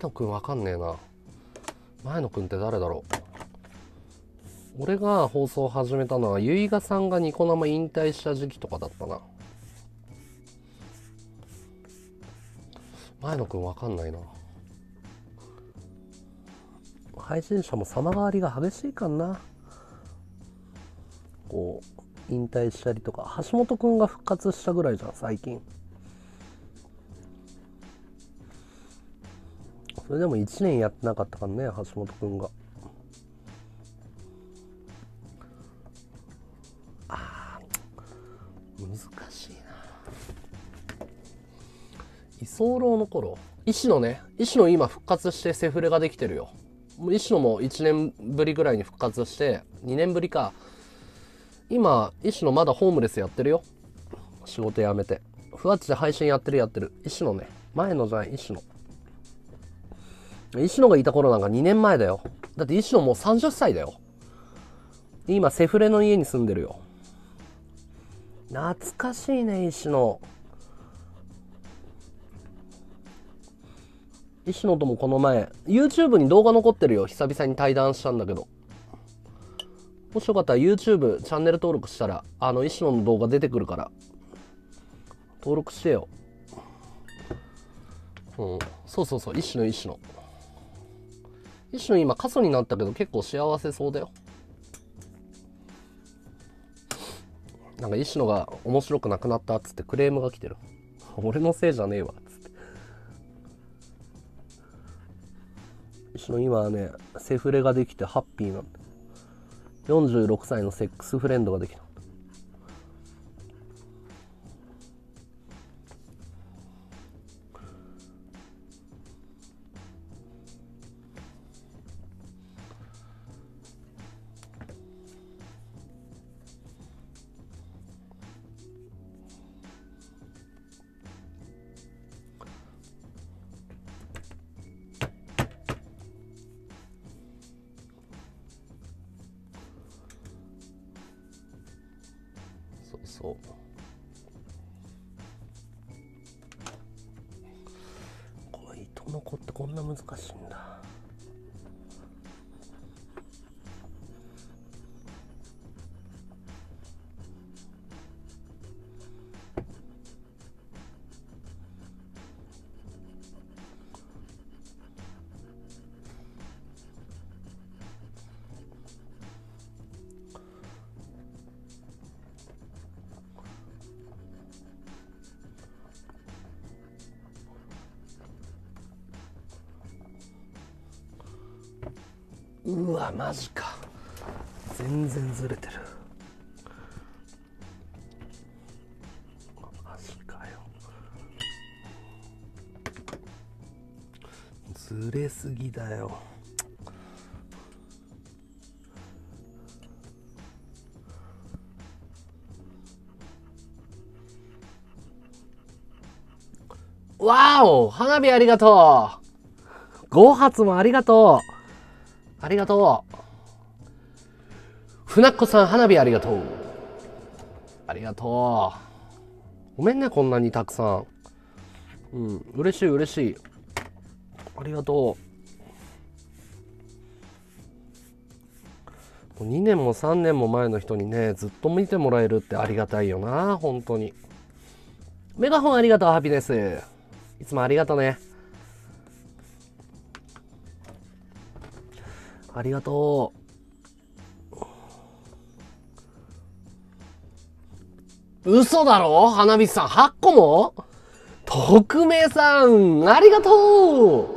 [SPEAKER 1] 野くんわかんねえな。前野くんって誰だろう。俺が放送を始めたのは、ゆいがさんがニコ生引退した時期とかだったな。前野くんわかんないな。配信者も様変わりが激しいかな。こう、引退したりとか、橋本くんが復活したぐらいじゃん、最近。れでも1年やってなかったからね橋本君があ難しいな居候の頃石野ね石野今復活してセフレができてるよ石野も1年ぶりぐらいに復活して2年ぶりか今石野まだホームレスやってるよ仕事辞めてふわっちで配信やってるやってる石野ね前のじゃん、石野石野がいた頃なんか2年前だよ。だって石野もう30歳だよ。今、セフレの家に住んでるよ。懐かしいね、石野。石野ともこの前、YouTube に動画残ってるよ。久々に対談したんだけど。もしよかったら YouTube チャンネル登録したら、あの、石野の動画出てくるから。登録してよ。うん。そうそうそう、石野石野。一瞬今過疎になったけど結構幸せそうだよなんか石野が面白くなくなったっつってクレームが来てる俺のせいじゃねえわっつって石野今はねセフレができてハッピーなんだ46歳のセックスフレンドができた
[SPEAKER 2] マジか全然ずれてるマジかよずれすぎだよ
[SPEAKER 1] わお花火ありがとう !5 発もありがとうありがとう。船っ子さん、花火ありがとう。ありがとう。ごめんね、こんなにたくさん。うん、嬉しい、嬉しい。ありがとう。もう2年も3年も前の人にね、ずっと見てもらえるってありがたいよな、本当に。メガホンありがとう、ハピネス。いつもありがとうね。ありがとう。嘘だろ花火さん、8個も匿名さん、ありがと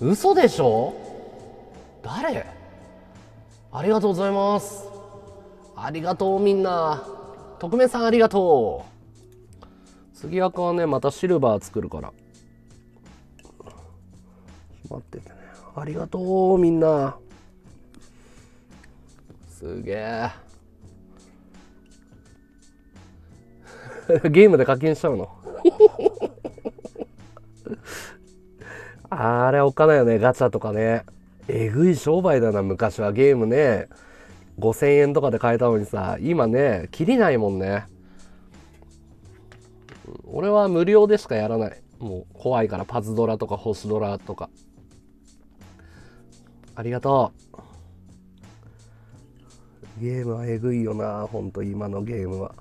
[SPEAKER 1] う嘘でしょ誰ありがとうございます。ありがとうみんな。匿名さんありがとう。次赤はね、またシルバー作るから。待っててね。ありがとうみんな。すげえ ゲームで課金しちゃうのあれおかないよねガチャとかねえぐい商売だな昔はゲームね5000円とかで買えたのにさ今ね切りないもんね俺は無料でしかやらないもう怖いからパズドラとかホスドラとかありがとうゲームはえぐいよな、ほんと今のゲームは。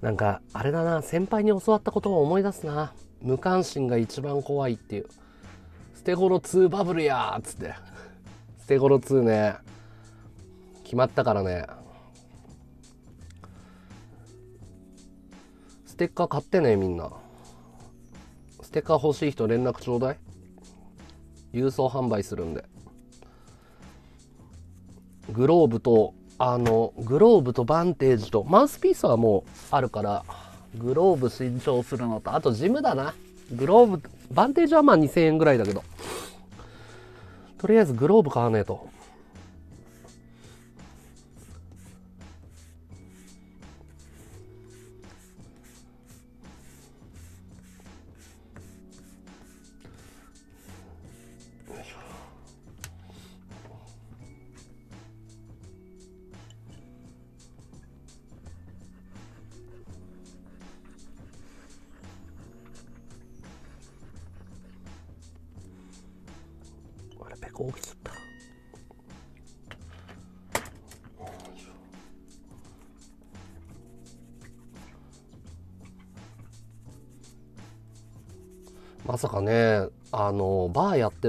[SPEAKER 1] なんか、あれだな、先輩に教わったことを思い出すな。無関心が一番怖いっていう。ステゴロ2バブルやーっつって。ステゴロ2ね、決まったからね。テッカー買ってね、みんな。ステッカー欲しい人連絡ちょうだい。郵送販売するんで。グローブと、あの、グローブとバンテージと、マウスピースはもうあるから、グローブ新調するのと、あとジムだな。グローブ、バンテージはまあ2000円ぐらいだけど。とりあえずグローブ買わねえと。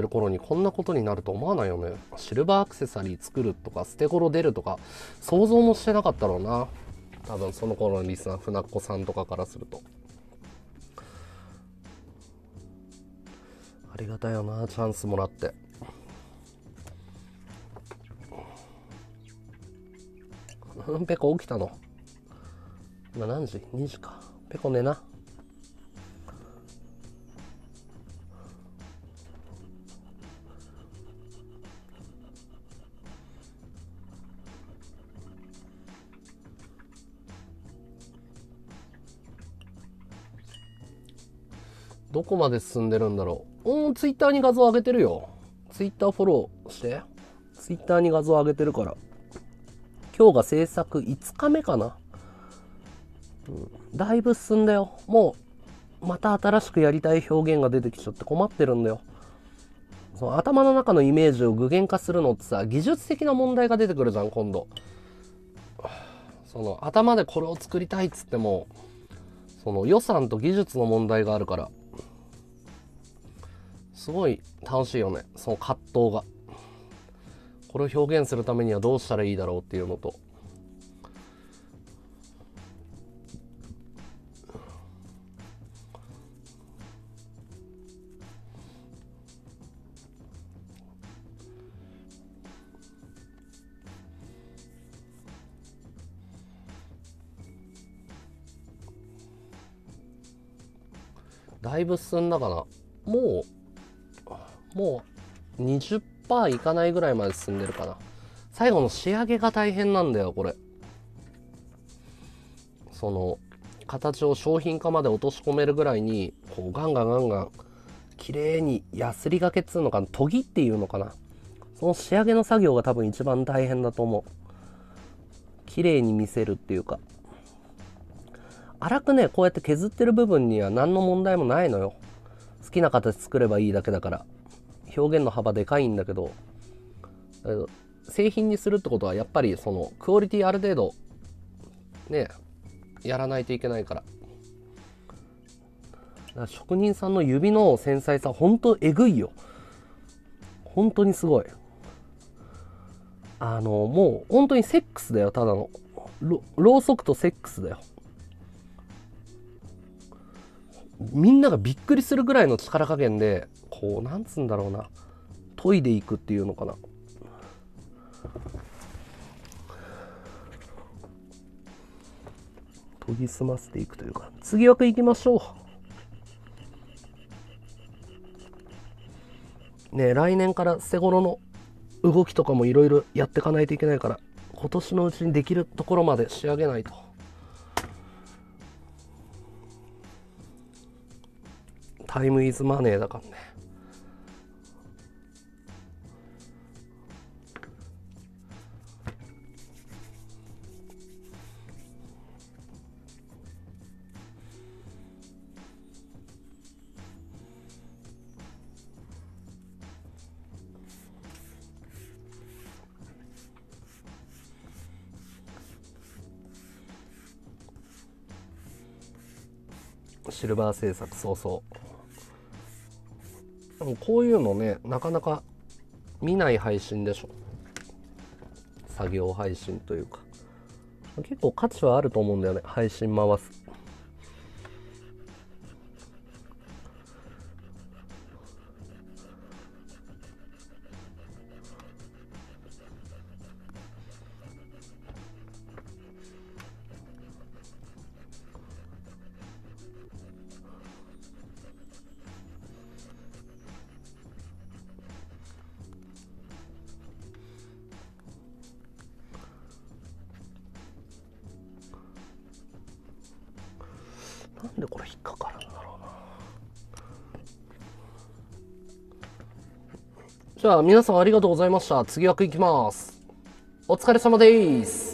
[SPEAKER 1] ってる頃にこんなことになると思わないよね。シルバーアクセサリー作るとか、捨て頃出るとか、想像もしてなかったろうな。多分その頃のリスナー、船っ子さんとかからすると。ありがたいよな、チャンスもらって。ペコ起きたの。今何時 ?2 時か。ペコ寝な。どこまで進んでるんだろう。うん、ツイッターに画像上げてるよ。ツイッターフォローして。ツイッターに画像上げてるから。今日が制作5日目かな。うん、だいぶ進んだよ。もう、また新しくやりたい表現が出てきちゃって困ってるんだよ。その頭の中のイメージを具現化するのってさ、技術的な問題が出てくるじゃん、今度。その頭でこれを作りたいっつっても、その予算と技術の問題があるから。すごい楽しいよねその葛藤がこれを表現するためにはどうしたらいいだろうっていうのとだいぶ進んだかなもうもう20%いかないぐらいまで進んでるかな。最後の仕上げが大変なんだよ、これ。その、形を商品化まで落とし込めるぐらいに、こう、ガンガンガンガン、綺麗に、やすりがけっつうのかな、研ぎっていうのかな。その仕上げの作業が多分一番大変だと思う。綺麗に見せるっていうか。粗くね、こうやって削ってる部分には何の問題もないのよ。好きな形作ればいいだけだから。表現の幅でかいんだけど製品にするってことはやっぱりそのクオリティある程度ねやらないといけないからから職人さんの指の繊細さほんとえぐいよ本当にすごいあのもう本当にセックスだよただのろろうそくとセックスだよみんながびっくりするぐらいの力加減でこうなんつうんだろうな研いでいくっていうのかな研ぎ澄ませていくというか次枠いきましょうね来年からセゴロの動きとかもいろいろやっていかないといけないから今年のうちにできるところまで仕上げないと。タイムイズマネーだからね。ルバー制作早々でもこういうのねなかなか見ない配信でしょ作業配信というか結構価値はあると思うんだよね配信回すは皆さんありがとうございました。次枠行きます。お疲れ様です。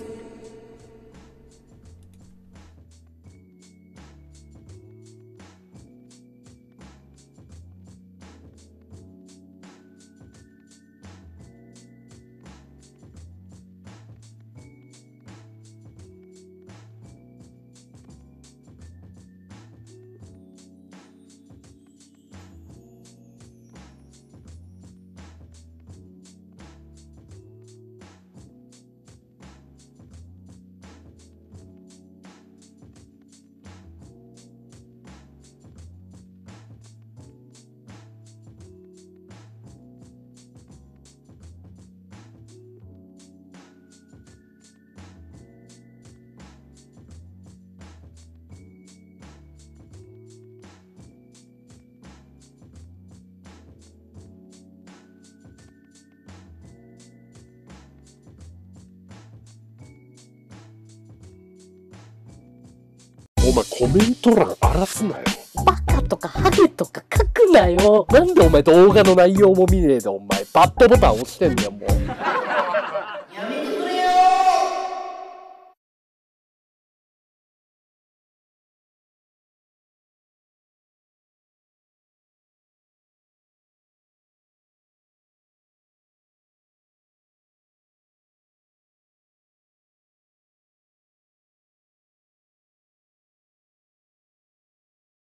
[SPEAKER 1] 動画の内容も見ねえで、お前、
[SPEAKER 2] バットボタン押してんだよ、もう。